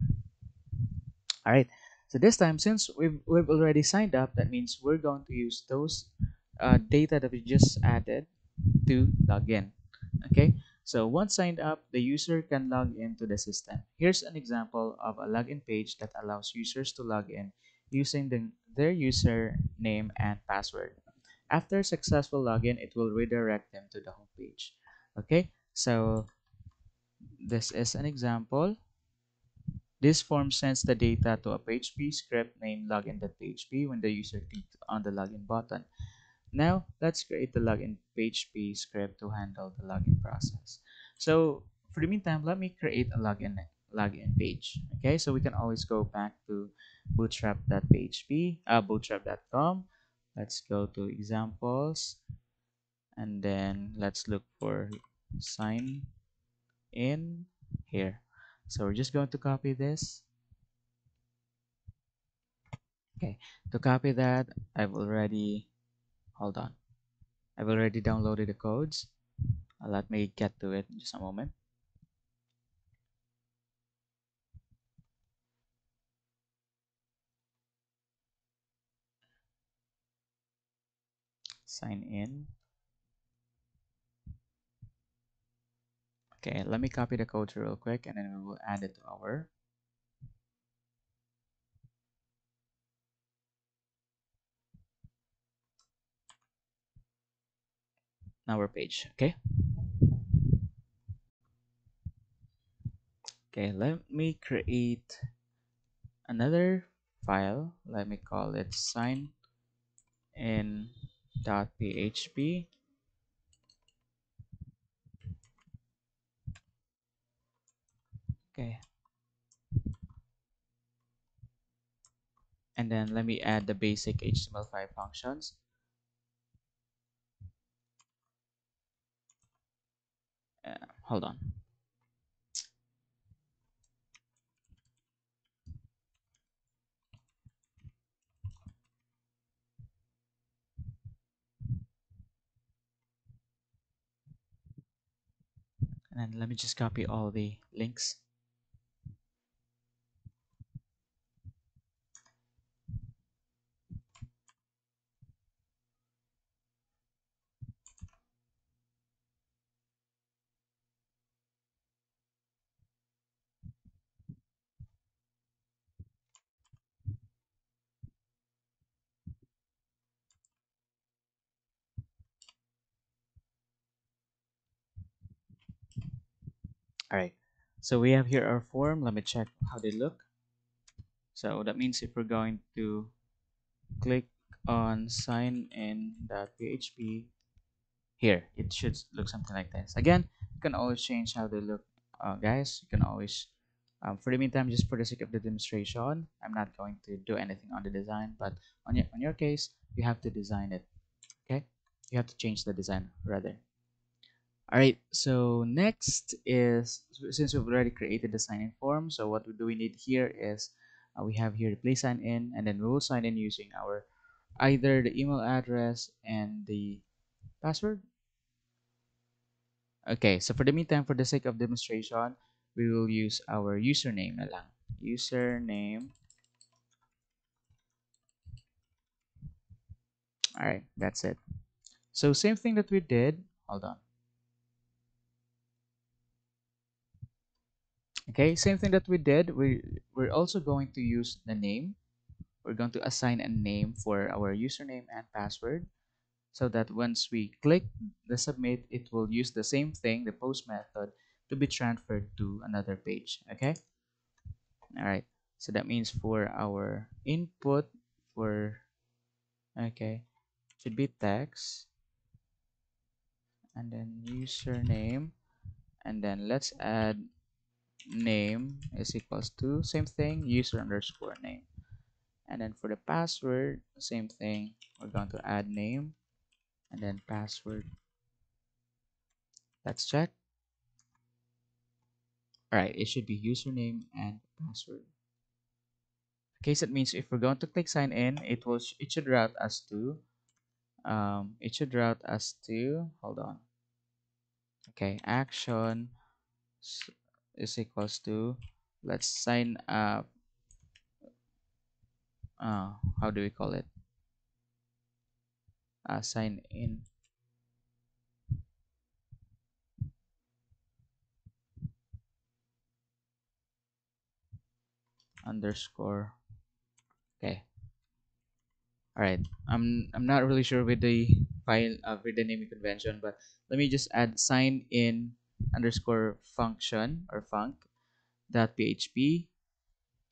Speaker 1: All right, so this time, since we've, we've already signed up, that means we're going to use those uh, data that we just added to log in. Okay, so once signed up, the user can log into the system. Here's an example of a login page that allows users to log in using the, their username and password. After successful login, it will redirect them to the home page. Okay, so this is an example. This form sends the data to a PHP script named login.php when the user clicks on the login button. Now, let's create the login PHP script to handle the login process. So, for the meantime, let me create a login login page. Okay, so we can always go back to bootstrap.php, uh, bootstrap.com. Let's go to examples, and then let's look for sign in here. So we're just going to copy this. Okay, to copy that, I've already hold on. I've already downloaded the codes. Uh, let me get to it in just a moment. Sign in. Okay let me copy the code real quick and then we will add it to our our page okay? Okay let me create another file. Let me call it sign in dot php okay. And then let me add the basic HTML5 functions hold on. And let me just copy all the links all right. So we have here our form. Let me check how they look. So that means if we're going to click on sign in php here it should look something like this. Again you can always change how they look uh, guys. You can always um, for the meantime just for the sake of the demonstration I'm not going to do anything on the design but on your on your case you have to design it. Okay? You have to change the design rather all right so next is since we've already created the sign-in form so what we do we need here is uh, we have here the play sign in and then we will sign in using our either the email address and the password. Okay so for the meantime for the sake of demonstration we will use our username na lang. Username. All right that's it. So same thing that we did. Hold on okay same thing that we did. We we're also going to use the name. We're going to assign a name for our username and password so that once we click the submit it will use the same thing the post method to be transferred to another page. Okay? All right so that means for our input for okay should be text and then username and then let's add name is equals to same thing user underscore name. And then for the password same thing. We're going to add name and then password. Let's check. All right it should be username and password. Okay so it means if we're going to click sign in it will it should route us to um it should route us to hold on. Okay action is equals to let's sign up uh, how do we call it? Uh, sign in. Underscore. Okay. All right i'm i'm not really sure with the file uh, with the naming convention but let me just add sign in underscore function or func dot php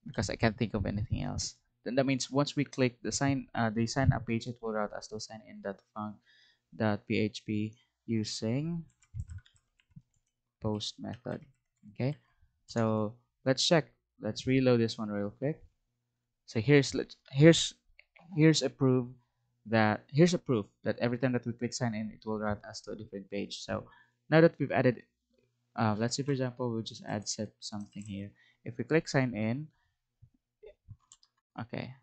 Speaker 1: because i can't think of anything else. Then that means once we click the sign uh, the sign up page it will route us to sign in dot func dot php using post method okay? So let's check. Let's reload this one real quick. So here's let's here's here's a proof that here's a proof that every time that we click sign in it will route us to a different page. So now that we've added uh, let's say for example we'll just add set something here. If we click sign in okay.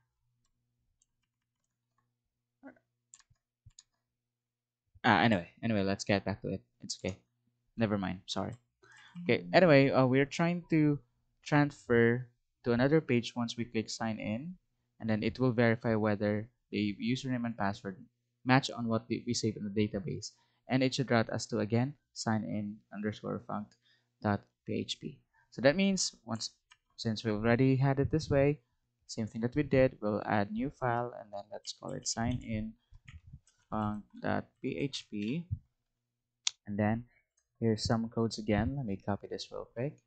Speaker 1: Uh, anyway anyway let's get back to it. It's okay. Never mind sorry. Okay anyway uh, we're trying to transfer to another page once we click sign in and then it will verify whether the username and password match on what we save in the database and it should route us to again sign in underscore func dot php so that means once since we already had it this way same thing that we did we'll add new file and then let's call it sign in func dot php and then here's some codes again. Let me copy this real quick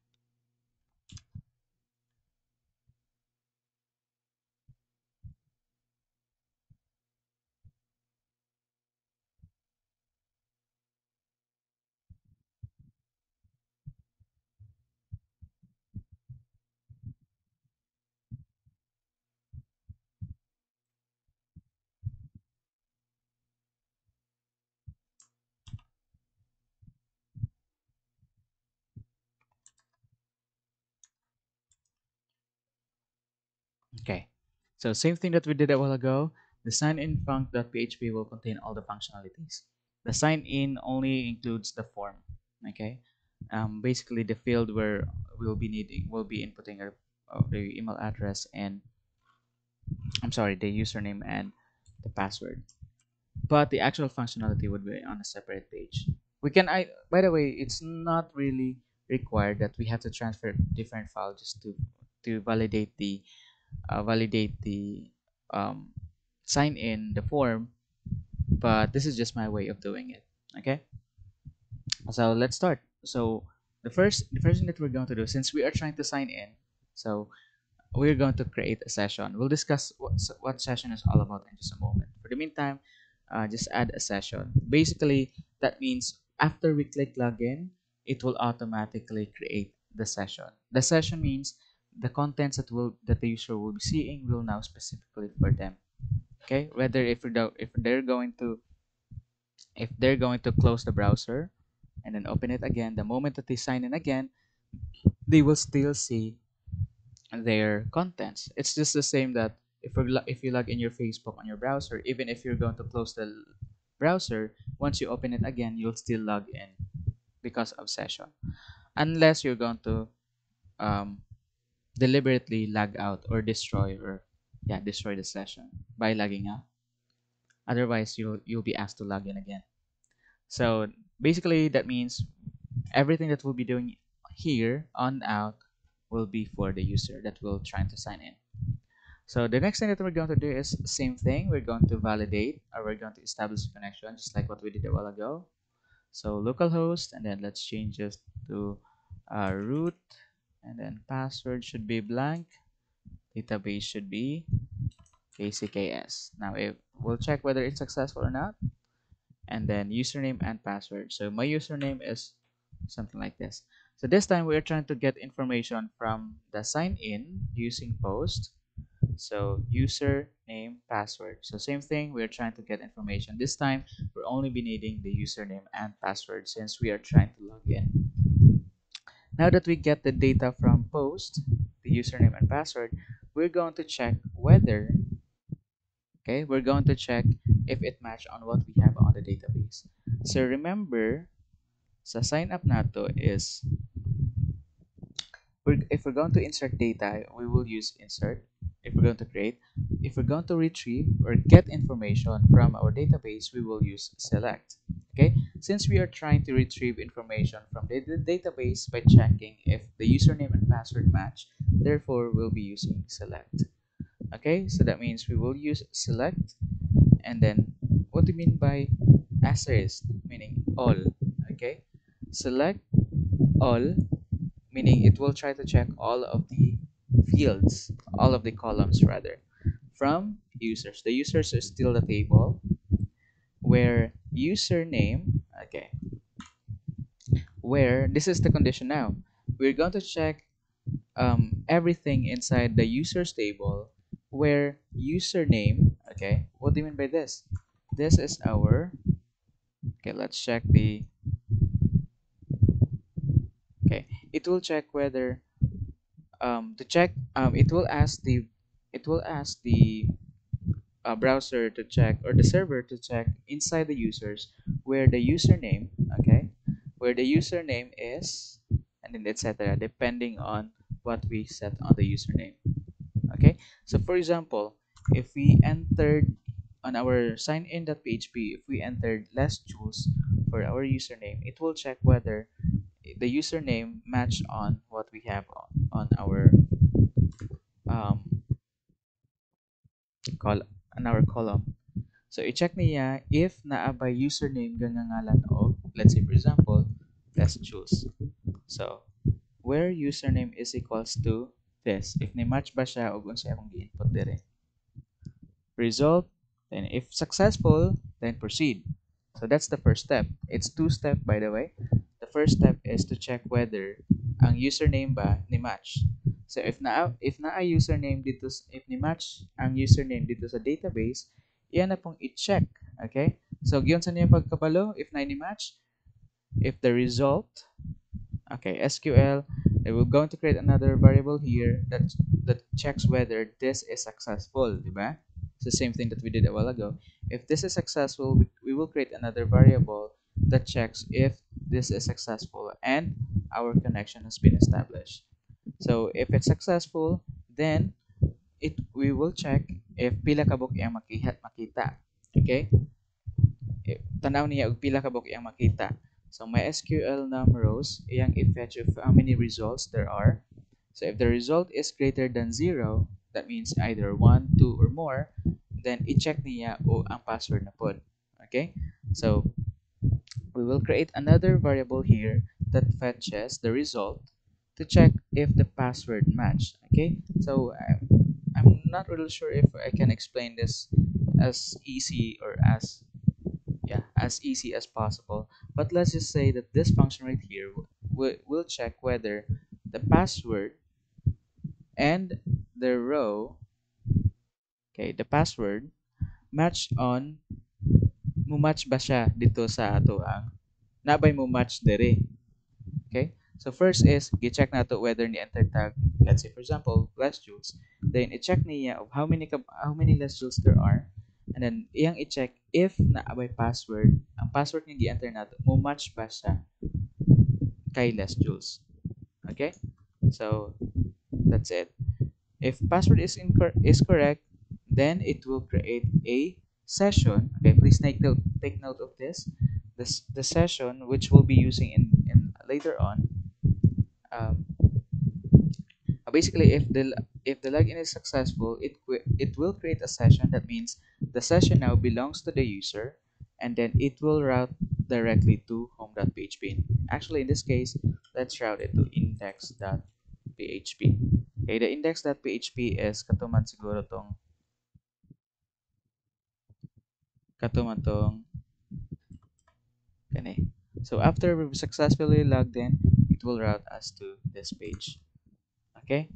Speaker 1: Okay, so same thing that we did a while ago. The sign-in func.php will contain all the functionalities. The sign-in only includes the form. Okay, um, basically the field where we'll be needing, we'll be inputting our, uh, the email address and I'm sorry, the username and the password. But the actual functionality would be on a separate page. We can, I by the way, it's not really required that we have to transfer different files just to to validate the uh, validate the um, sign in the form but this is just my way of doing it okay? So let's start. So the first the first thing that we're going to do since we are trying to sign in so we're going to create a session. We'll discuss what, what session is all about in just a moment. For the meantime uh, just add a session. Basically that means after we click login it will automatically create the session. The session means the contents that will that the user will be seeing will now specifically for them. Okay? Whether if if they're going to if they're going to close the browser and then open it again the moment that they sign in again they will still see their contents. It's just the same that if you if you log in your facebook on your browser even if you're going to close the browser once you open it again you'll still log in because of session. Unless you're going to um, deliberately log out or destroy or yeah destroy the session by logging out Otherwise, you'll you'll be asked to log in again. So basically, that means everything that we'll be doing here on out will be for the user that will try to sign in. So the next thing that we're going to do is same thing. We're going to validate or we're going to establish a connection just like what we did a while ago. So localhost and then let's change this to uh, root and then password should be blank. Database should be KCKS. Now if we'll check whether it's successful or not. And then username and password. So my username is something like this. So this time we're trying to get information from the sign in using post so user name password so same thing we're trying to get information this time we're only be needing the username and password since we are trying to log in now that we get the data from post the username and password we're going to check whether okay we're going to check if it match on what we have on the database. So remember sa sign up nato is we're, if we're going to insert data we will use insert. If we're going to create if we're going to retrieve or get information from our database we will use select okay? Since we are trying to retrieve information from the, database by checking if the username and password match therefore we'll be using select okay? So that means we will use select and then what do you mean by asterisk? Meaning all okay? Select all meaning it will try to check all of the fields, all of the columns rather, from users. The users is still the table where username, okay, where this is the condition now. We're going to check um, everything inside the users table where username, okay, what do you mean by this? This is our, okay, let's check the, okay, it will check whether um, to check um, it will ask the it will ask the uh, browser to check or the server to check inside the users where the username okay where the username is and then etc depending on what we set on the username okay? So for example if we entered on our signin.php if we entered less joules for our username it will check whether the username match on what we have on, on our um, call on our column. So i-check niya if naa by username gangangalan o let's say for example let's choose. So where username is equals to this if ni match ba siya og unsa imong gi-input dire. Result then if successful then proceed. So that's the first step. It's two step by the way The first step is to check whether ang username ba ni match. So if na if na ay username dito if ni match ang username dito sa database, iyan na pong i-check, okay? So giyon sa niya pagkabalo if na ni match if the result okay, SQL they will going to create another variable here that that checks whether this is successful, di ba? It's the same thing that we did a while ago. If this is successful, we, we will create another variable that checks if this is successful and our connection has been established. So if it's successful, then it we will check if pila ka book iyang makita. Okay? Tanaw niya og pila ka book iyang makita. So my SQL num rows iyang i-fetch of how many results there are. So if the result is greater than 0, that means either 1, 2, or more, then i-check niya o ang password na pod. Okay? So we will create another variable here that fetches the result to check if the password match okay? So I'm, not really sure if I can explain this as easy or as yeah as easy as possible. But let's just say that this function right here will, will check whether the password and the row okay the password match on mo match ba siya dito sa ato ah? ang nabay mo match dere so first is gi-check nato whether ni enter tag. Let's say for example less joules. Then i-check niya of how many how many less joules there are. And then iyang i-check if naabay password. Ang password nga gi-enter nato mo match ba siya kay less joules? Okay? So that's it. If password is incor is correct then it will create a session. Okay please take note take note of this. This the session which we'll be using in, in later on um, basically if the if the login is successful it it will create a session. That means the session now belongs to the user and then it will route directly to home.php actually in this case let's route it to index.php okay the index.php is katuman siguro tong katuman tong kani. So after we've successfully logged in it will route us to this page okay?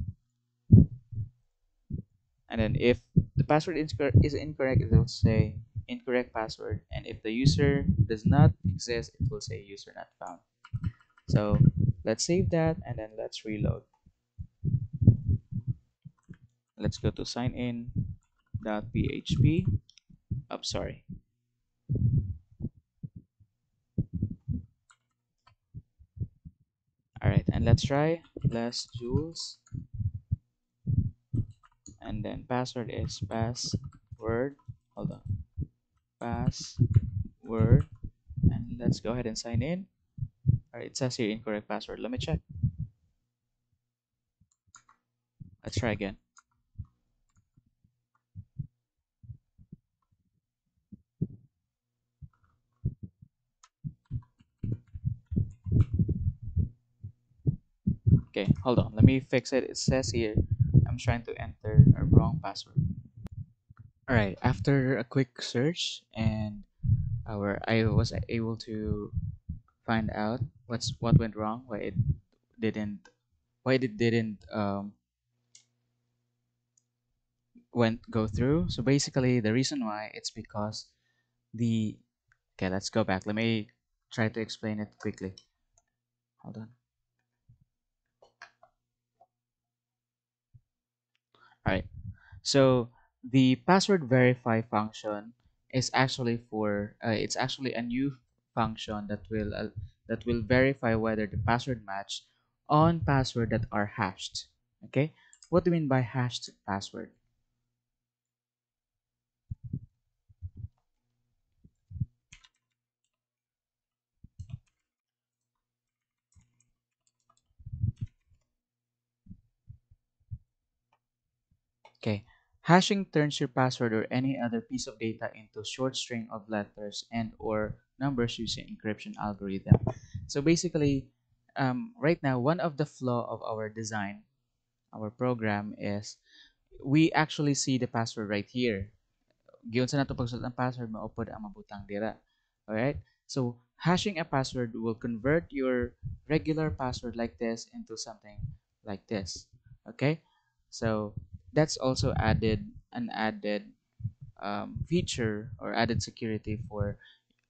Speaker 1: And then if the password is incorrect it will say incorrect password. And if the user does not exist it will say user not found. So let's save that and then let's reload. Let's go to sign in dot php I'm oh, sorry all right and let's try less jules and then password is password. Hold on. Password. And let's go ahead and sign in. All right it says here incorrect password. Let me check. Let's try again okay hold on. Let me fix it. It says here I'm trying to enter a wrong password. All right after a quick search and our I was able to find out what's what went wrong why it didn't why it didn't um, went go through. So basically the reason why it's because the okay let's go back. Let me try to explain it quickly. Hold on right? So the password verify function is actually for uh, it's actually a new function that will uh, that will verify whether the password match on password that are hashed okay? What do you mean by hashed password okay hashing turns your password or any other piece of data into a short string of letters and or numbers using encryption algorithm. So basically um, right now one of the flaw of our design our program is we actually see the password right here. Giyon sa nato pagsulat ng password maupod ang mabutang dira. Alright? So hashing a password will convert your regular password like this into something like this. Okay? So that's also added an added um, feature or added security for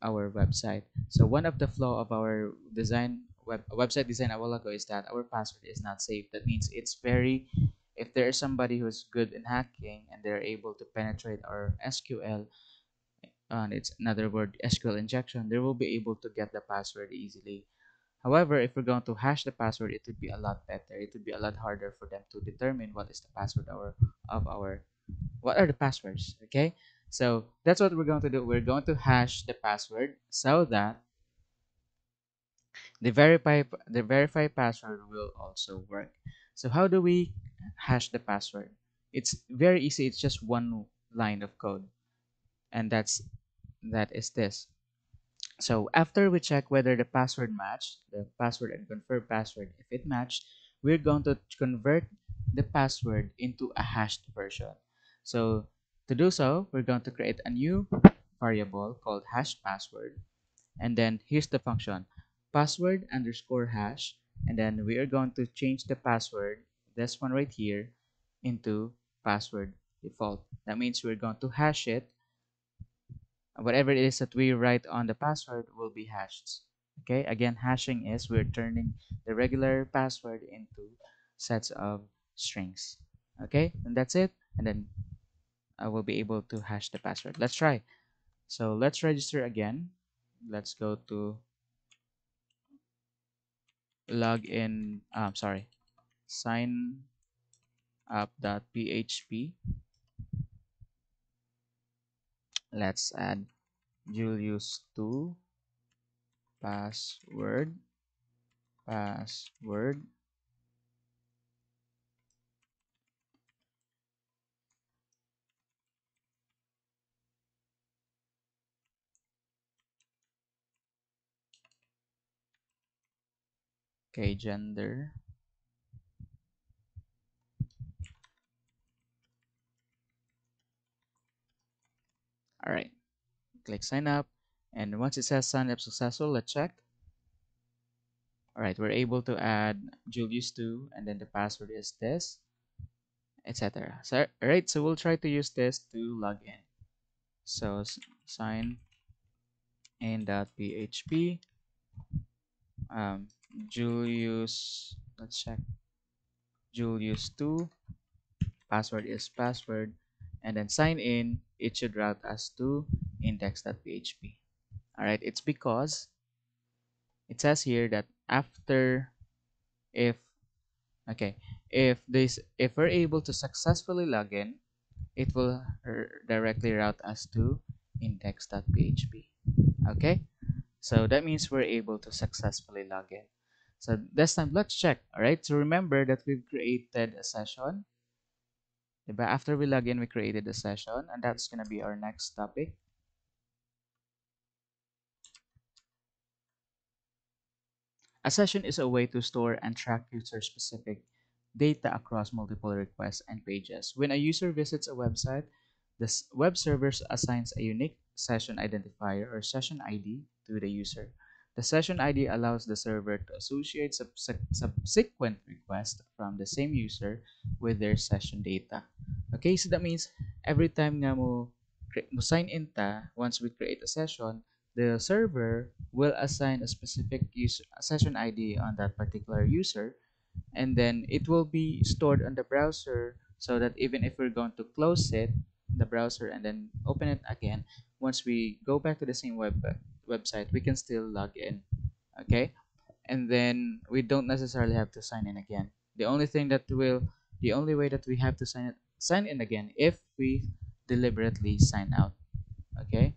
Speaker 1: our website. So one of the flaw of our design web website design a while ago is that our password is not safe. That means it's very if there is somebody who's good in hacking and they're able to penetrate our sql and it's another word sql injection they will be able to get the password easily However, if we're going to hash the password, it would be a lot better. It would be a lot harder for them to determine what is the password our, of our, what are the passwords, okay? So that's what we're going to do. We're going to hash the password so that the verify the verify password will also work. So how do we hash the password? It's very easy. It's just one line of code, and that's that is this. So after we check whether the password matched, the password and confirm password, if it matched, we're going to convert the password into a hashed version. So to do so, we're going to create a new variable called hash password. And then here's the function password underscore hash. And then we are going to change the password, this one right here, into password default. That means we're going to hash it whatever it is that we write on the password will be hashed. Okay? Again hashing is we're turning the regular password into sets of strings. Okay? And that's it. And then I will be able to hash the password. Let's try. So let's register again. Let's go to login I'm um, sorry sign up.php let's add julius to password password. Okay gender all right click sign up and once it says sign up successful let's check. All right we're able to add juleus2 and then the password is this etc so all right so we'll try to use this to log in. So sign in.php um, julius let's check. Juleus2 password is password and then sign in it should route us to index.php all right it's because it says here that after if okay if this if we're able to successfully log in it will directly route us to index.php okay? So that means we're able to successfully log in. So this time let's check. All right so remember that we've created a session but after we log in we created a session and that's going to be our next topic A session is a way to store and track user-specific data across multiple requests and pages. When a user visits a website, the web server assigns a unique session identifier or session ID to the user. The session ID allows the server to associate sub subsequent requests from the same user with their session data. Okay, so that means every time nga mo, mo sign in ta, once we create a session, the server will assign a specific user, a session ID on that particular user and then it will be stored on the browser so that even if we're going to close it the browser and then open it again once we go back to the same web website we can still log in okay and then we don't necessarily have to sign in again the only thing that will the only way that we have to sign it sign in again if we deliberately sign out okay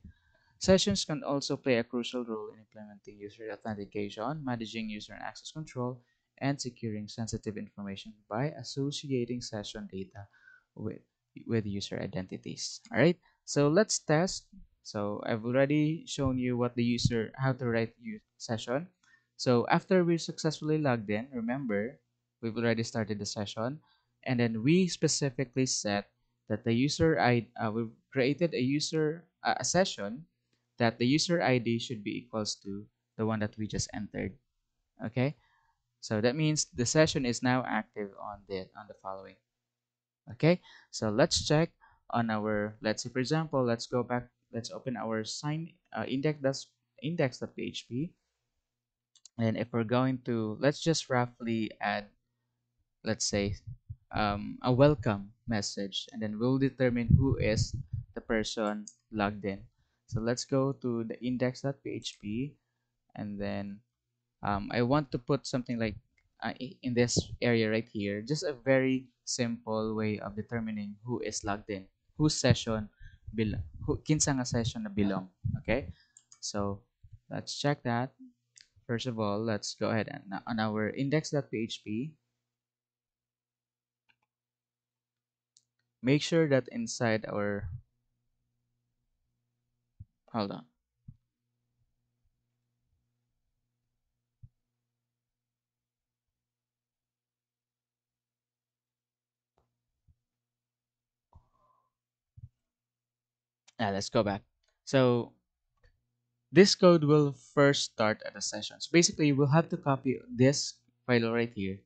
Speaker 1: Sessions can also play a crucial role in implementing user authentication, managing user access control, and securing sensitive information by associating session data with, with user identities. All right, so let's test. So I've already shown you what the user, how to write session. So after we successfully logged in, remember, we've already started the session, and then we specifically set that the user I uh, we've created a user uh, a session that the user ID should be equals to the one that we just entered. Okay, so that means the session is now active on the on the following. Okay, so let's check on our let's say for example let's go back let's open our sign uh, index index.php and if we're going to let's just roughly add let's say um, a welcome message and then we'll determine who is the person logged in. So let's go to the index.php and then um, I want to put something like uh, in this area right here. Just a very simple way of determining who is logged in. Whose session belong who kinsa nga session na belong okay? So let's check that. First of all let's go ahead and on our index.php make sure that inside our Hold on. Now let's go back. So this code will first start at a session. So basically, we'll have to copy this file right here.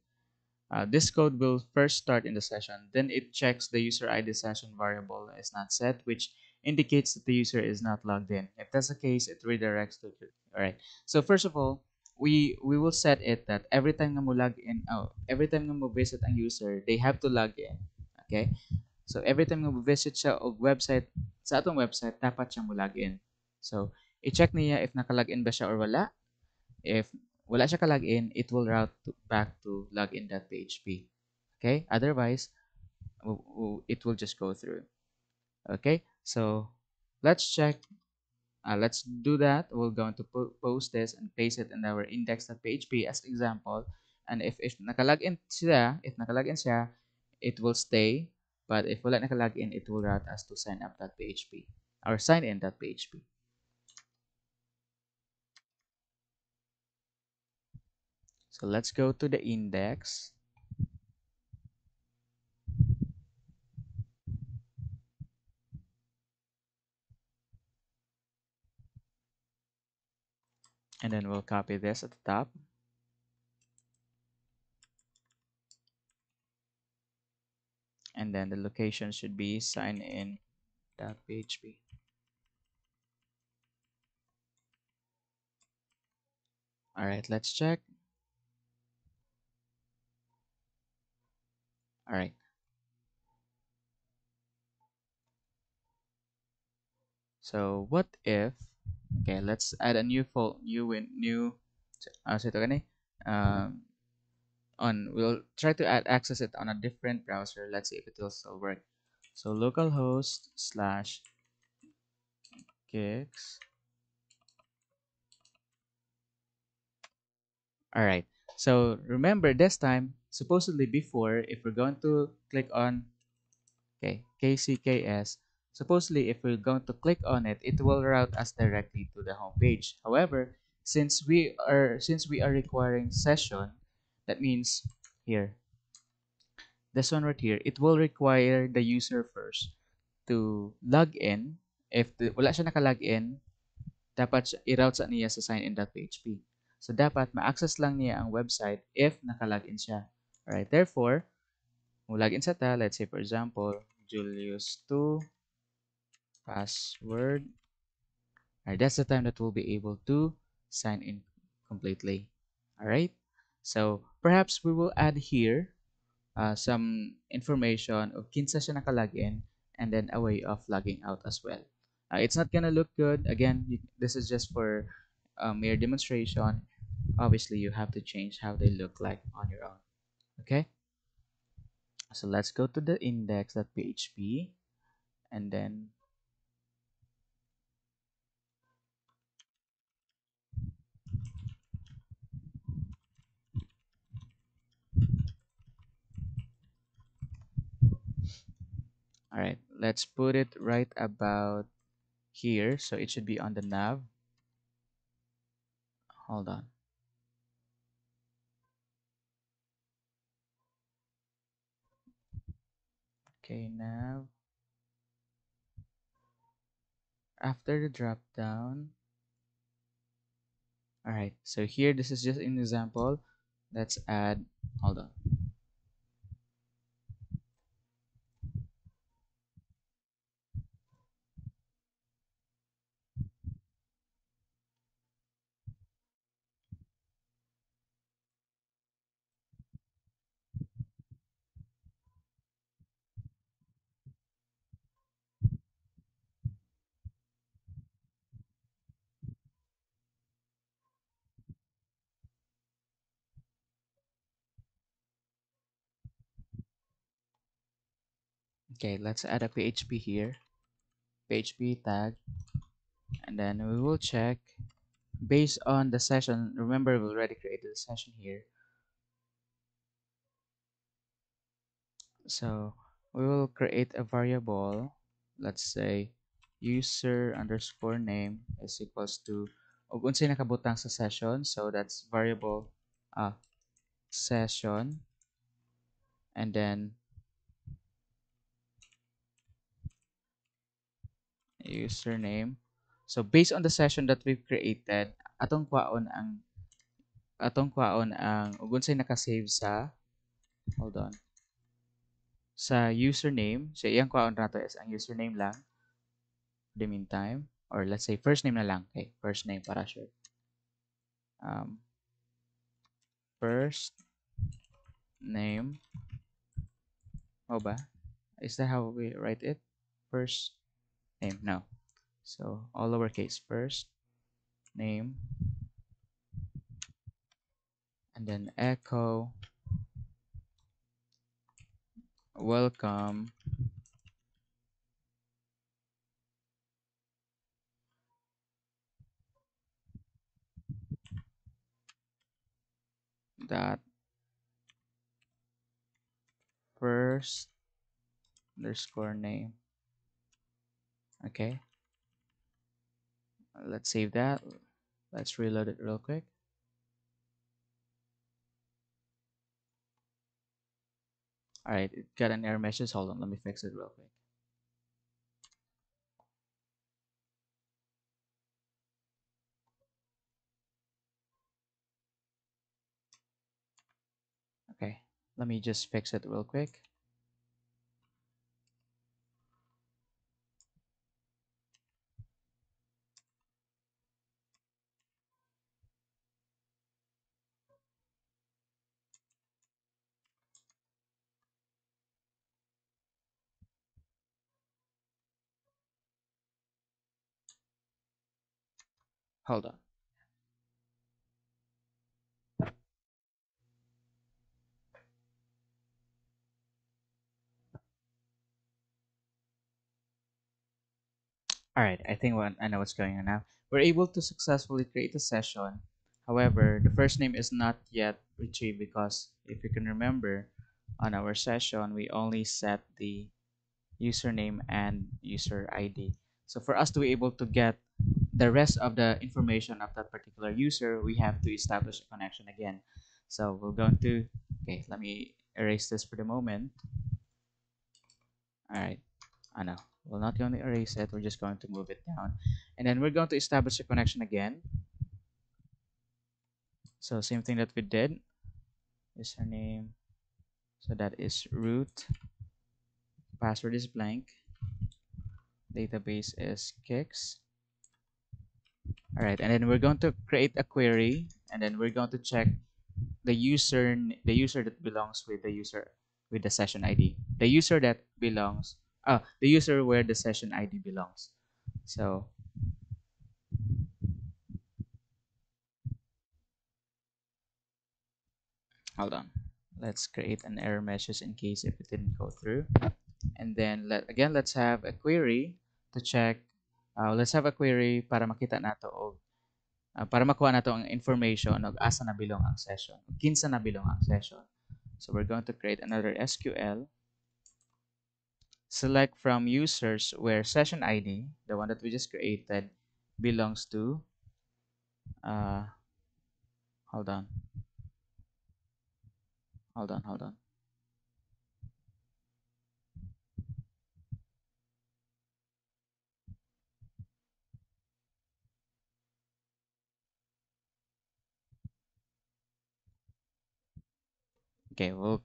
Speaker 1: Uh, this code will first start in the session. Then it checks the user ID session variable is not set, which indicates that the user is not logged in. If that's the case, it redirects to all right. So first of all, we we will set it that every time na log in, oh, every time na visit ang user, they have to log in. Okay? So every time mo visit siya og website sa atong website, dapat siya mo log in. So i-check niya if naka-log in ba siya or wala. If wala siya ka-log in, it will route to, back to login.php. Okay? Otherwise, it will just go through. Okay? So let's check uh, let's do that we're going to po post this and paste it in our index.php as example and if if nakalagin siya if nakalagin siya it will stay but if wala nakalagin it will route us to sign up.php or sign in.php so let's go to the index. And then we'll copy this at the top and then the location should be sign in php all right let's check. All right. So what if okay let's add a new fol new win new uh, so ito um, on we'll try to add access it on a different browser let's see if it will still work. So localhost slash gigs. All right so remember this time supposedly before if we're going to click on okay kcks supposedly if we're going to click on it it will route us directly to the home page. However since we are since we are requiring session that means here. This one right here it will require the user first to log in. If the, wala siya nakalog in dapat i-route sa niya sa signin.php so dapat ma-access lang niya ang website if nakalog in siya. Alright therefore mo login sa ta let's say for example juleus2 password. Alright that's the time that we'll be able to sign in completely. Alright so perhaps we will add here uh, some information of kinsa siya nakalagin and then a way of logging out as well. Uh, it's not gonna look good. Again you, this is just for uh, mere demonstration. Obviously you have to change how they look like on your own. Okay? So let's go to the index.php and then all right let's put it right about here. So it should be on the nav. Hold on. Okay now after the drop down. All right so here this is just an example. Let's add hold on okay let's add a php here. Php tag. And then we will check. Based on the session remember we already created a session here. So we will create a variable. Let's say user underscore name is equals to ug unsay nakabutang sa session. So that's variable uh, session. And then username. So based on the session that we've created atong kwaon ang atong kwaon ang ug unsay nakasave sa hold on sa username. So iyang kwaon nato is ang username lang. The meantime or let's say first name na lang. Okay first name para sure. Um, first name. Oh ba? Is that how we write it? First name now. So all lowercase first name and then echo welcome dot first underscore name okay. Let's save that. Let's reload it real quick. All right it got an error message. Hold on let me fix it real quick. Okay let me just fix it real quick hold on. All right i think i know what's going on now. We're able to successfully create a session. However the first name is not yet retrieved because if you can remember on our session we only set the username and user id so for us to be able to get the rest of the information of that particular user we have to establish a connection again. So we're going to okay let me erase this for the moment. All right. Ah, I know we're not going to erase it we're just going to move it down. And then we're going to establish a connection again. So same thing that we did. Username. So that is root. Password is blank. Database is kicks all right and then we're going to create a query and then we're going to check the user the user that belongs with the user with the session id the user that belongs uh, the user where the session id belongs. So hold on. Let's create an error message in case if it didn't go through. And then let again let's have a query to check uh, let's have a query para makita nato og uh, para makuha nato ang information of asa na bilong ang session kinsa na bilong ang session. So we're going to create another SQL select from users where session ID the one that we just created belongs to uh, hold on. Hold on hold on okay we'll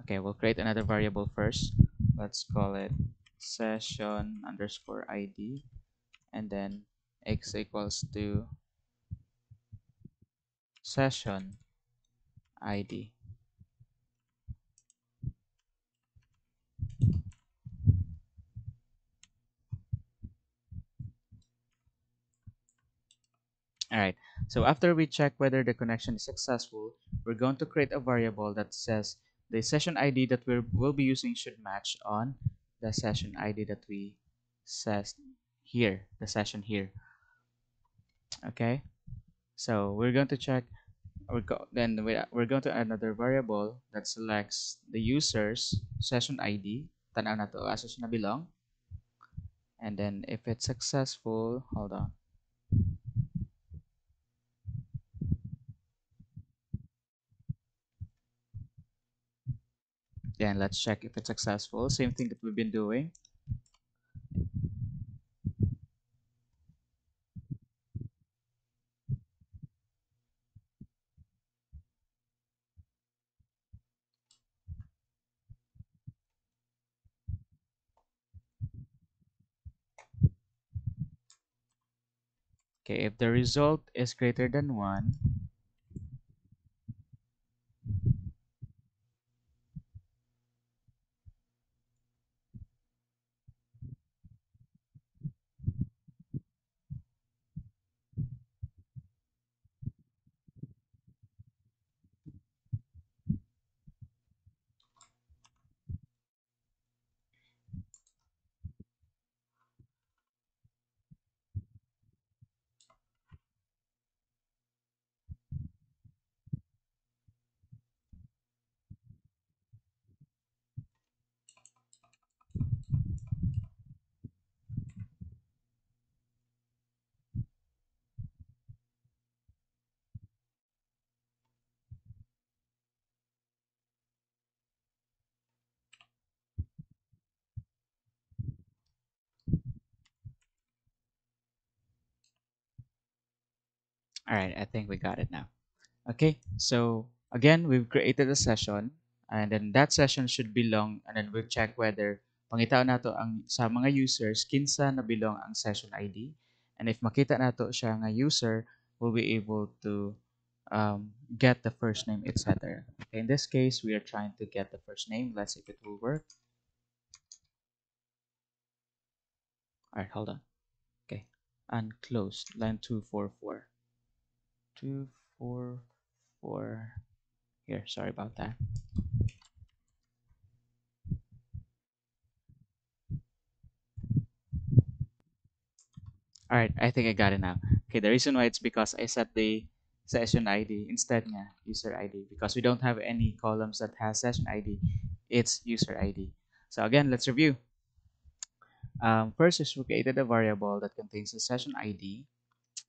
Speaker 1: okay we'll create another variable first. Let's call it session underscore id and then x equals to session id all right so after we check whether the connection is successful we're going to create a variable that says the session id that we will be using should match on the session id that we set here the session here. Okay? So we're going to check we're go then we, we're going to add another variable that selects the user's session id tanaw na to belong and then if it's successful hold on then let's check if it's successful. Same thing that we've been doing. Okay if the result is greater than 1 All right, I think we got it now. Okay, so again, we've created a session and then that session should belong and then we'll check whether pangitaon nato ang sa mga users kinsa na belong ang session ID and if makita nato siya nga user we'll be able to um, get the first name etc okay, in this case we are trying to get the first name. Let's see if it will work. All right hold on. Okay and close line 244 244 here sorry about that. All right i think i got it now okay the reason why it's because i set the session id instead nga user id because we don't have any columns that has session id it's user id so again let's review. Um, first is we created a variable that contains the session id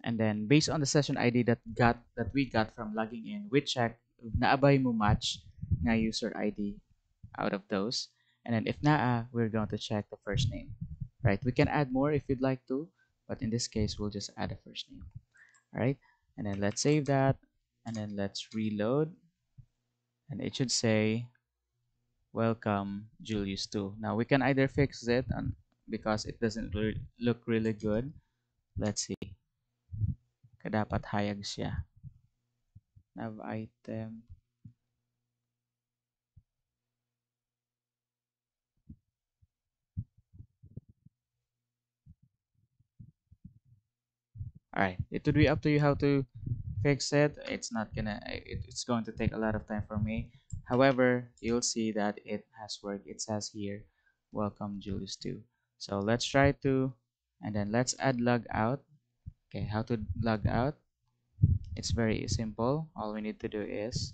Speaker 1: and then based on the session id that got that we got from logging in we check naabay mo match nga user id out of those. And then if naa we're going to check the first name. Right? We can add more if you'd like to but in this case we'll just add a first name. All right and then let's save that. And then let's reload. And it should say welcome Juleus 2 now we can either fix it and because it doesn't re look really good. Let's see kadapat hayag siya. Nav item. All right it would be up to you how to fix it. It's not gonna it, it's going to take a lot of time for me. However you'll see that it has worked. It says here welcome Juleus 2 so let's try to and then let's add log out okay how to log out? It's very simple. All we need to do is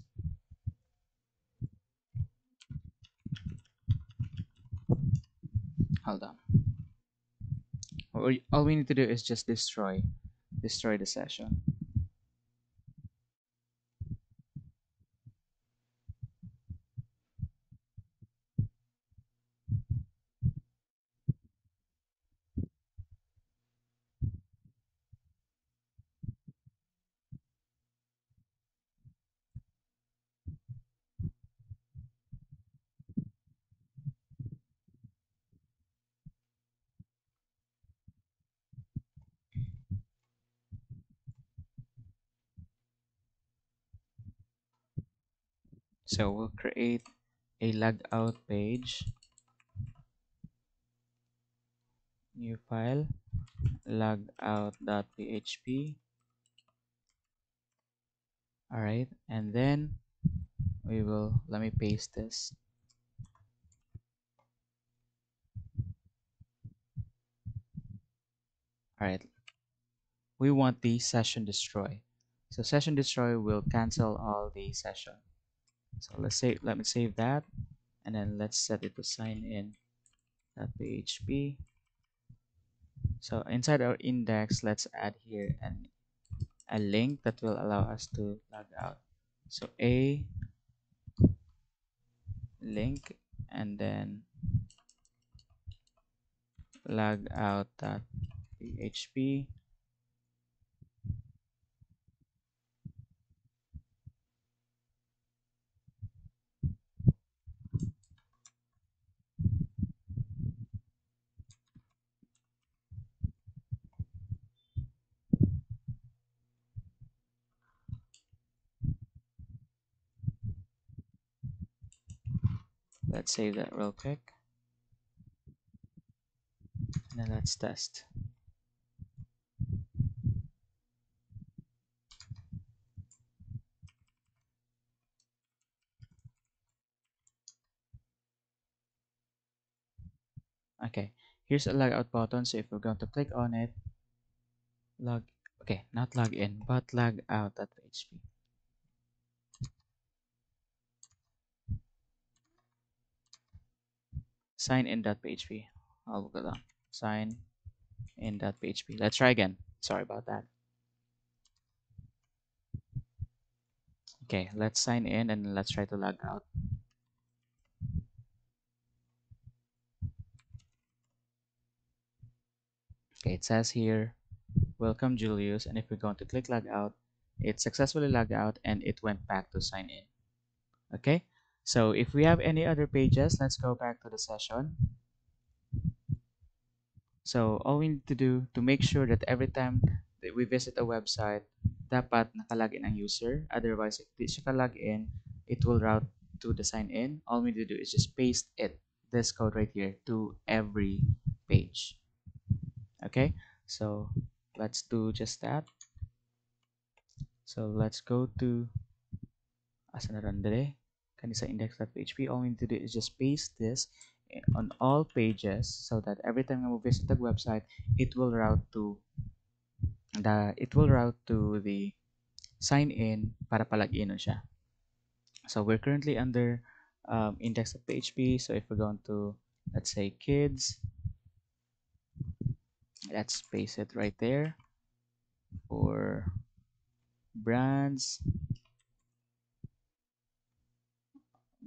Speaker 1: hold on. All we need to do is just destroy destroy the session. So we'll create a logout page, new file, logout.php. All right, and then we will, let me paste this. All right, we want the session destroy. So session destroy will cancel all the session so let's say let me save that and then let's set it to sign in. php so inside our index let's add here an a link that will allow us to log out. So a link and then log out.php let's save that real quick. And then let's test. Okay here's a log out button so if we're going to click on it log okay not log in but log out at php sign in.php I'll go down sign in.php let's try again. Sorry about that. Okay let's sign in and let's try to log out. Okay it says here welcome Juleus. And if we're going to click log out it successfully logged out and it went back to sign in. Okay so if we have any other pages let's go back to the session. So all we need to do to make sure that every time that we visit a website dapat nakalagin ang user. Otherwise if di siya login it will route to the sign in all we need to do is just paste it this code right here to every page. Okay? So let's do just that. So let's go to asa na kanisa index.php all we need to do is just paste this on all pages so that every time we visit the website it will route to the it will route to the sign in para palagin siya. So we're currently under um, index.php so if we're going to let's say kids let's paste it right there. For brands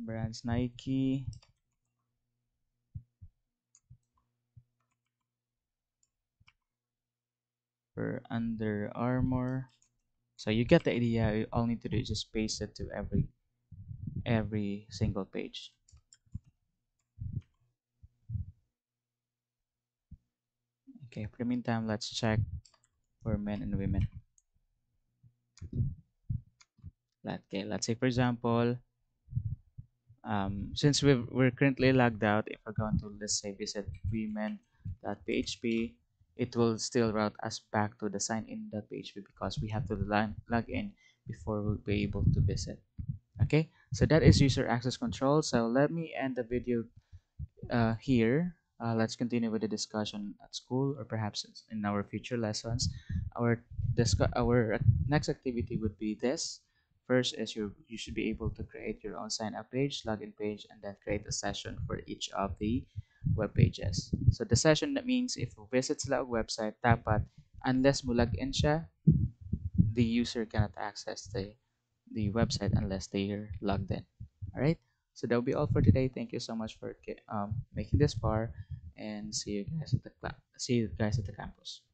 Speaker 1: brands Nike. For Under Armour. So you get the idea you all need to do is just paste it to every every single page. Okay for the meantime let's check for men and women. Okay let's say for example um, since we we're currently logged out if we're going to let's say visit women.php it will still route us back to the sign in.php because we have to log in before we'll be able to visit. Okay? So that is user access control. So let me end the video uh, here. Uh, let's continue with the discussion at school or perhaps in our future lessons. Our our next activity would be this first is you you should be able to create your own sign up page login page and then create a session for each of the web pages. So the session that means if you visit sila website dapat unless mo log in siya the user cannot access the the website unless they are logged in. All right so that will be all for today. Thank you so much for um, making this far and see you guys at the see you guys at the campus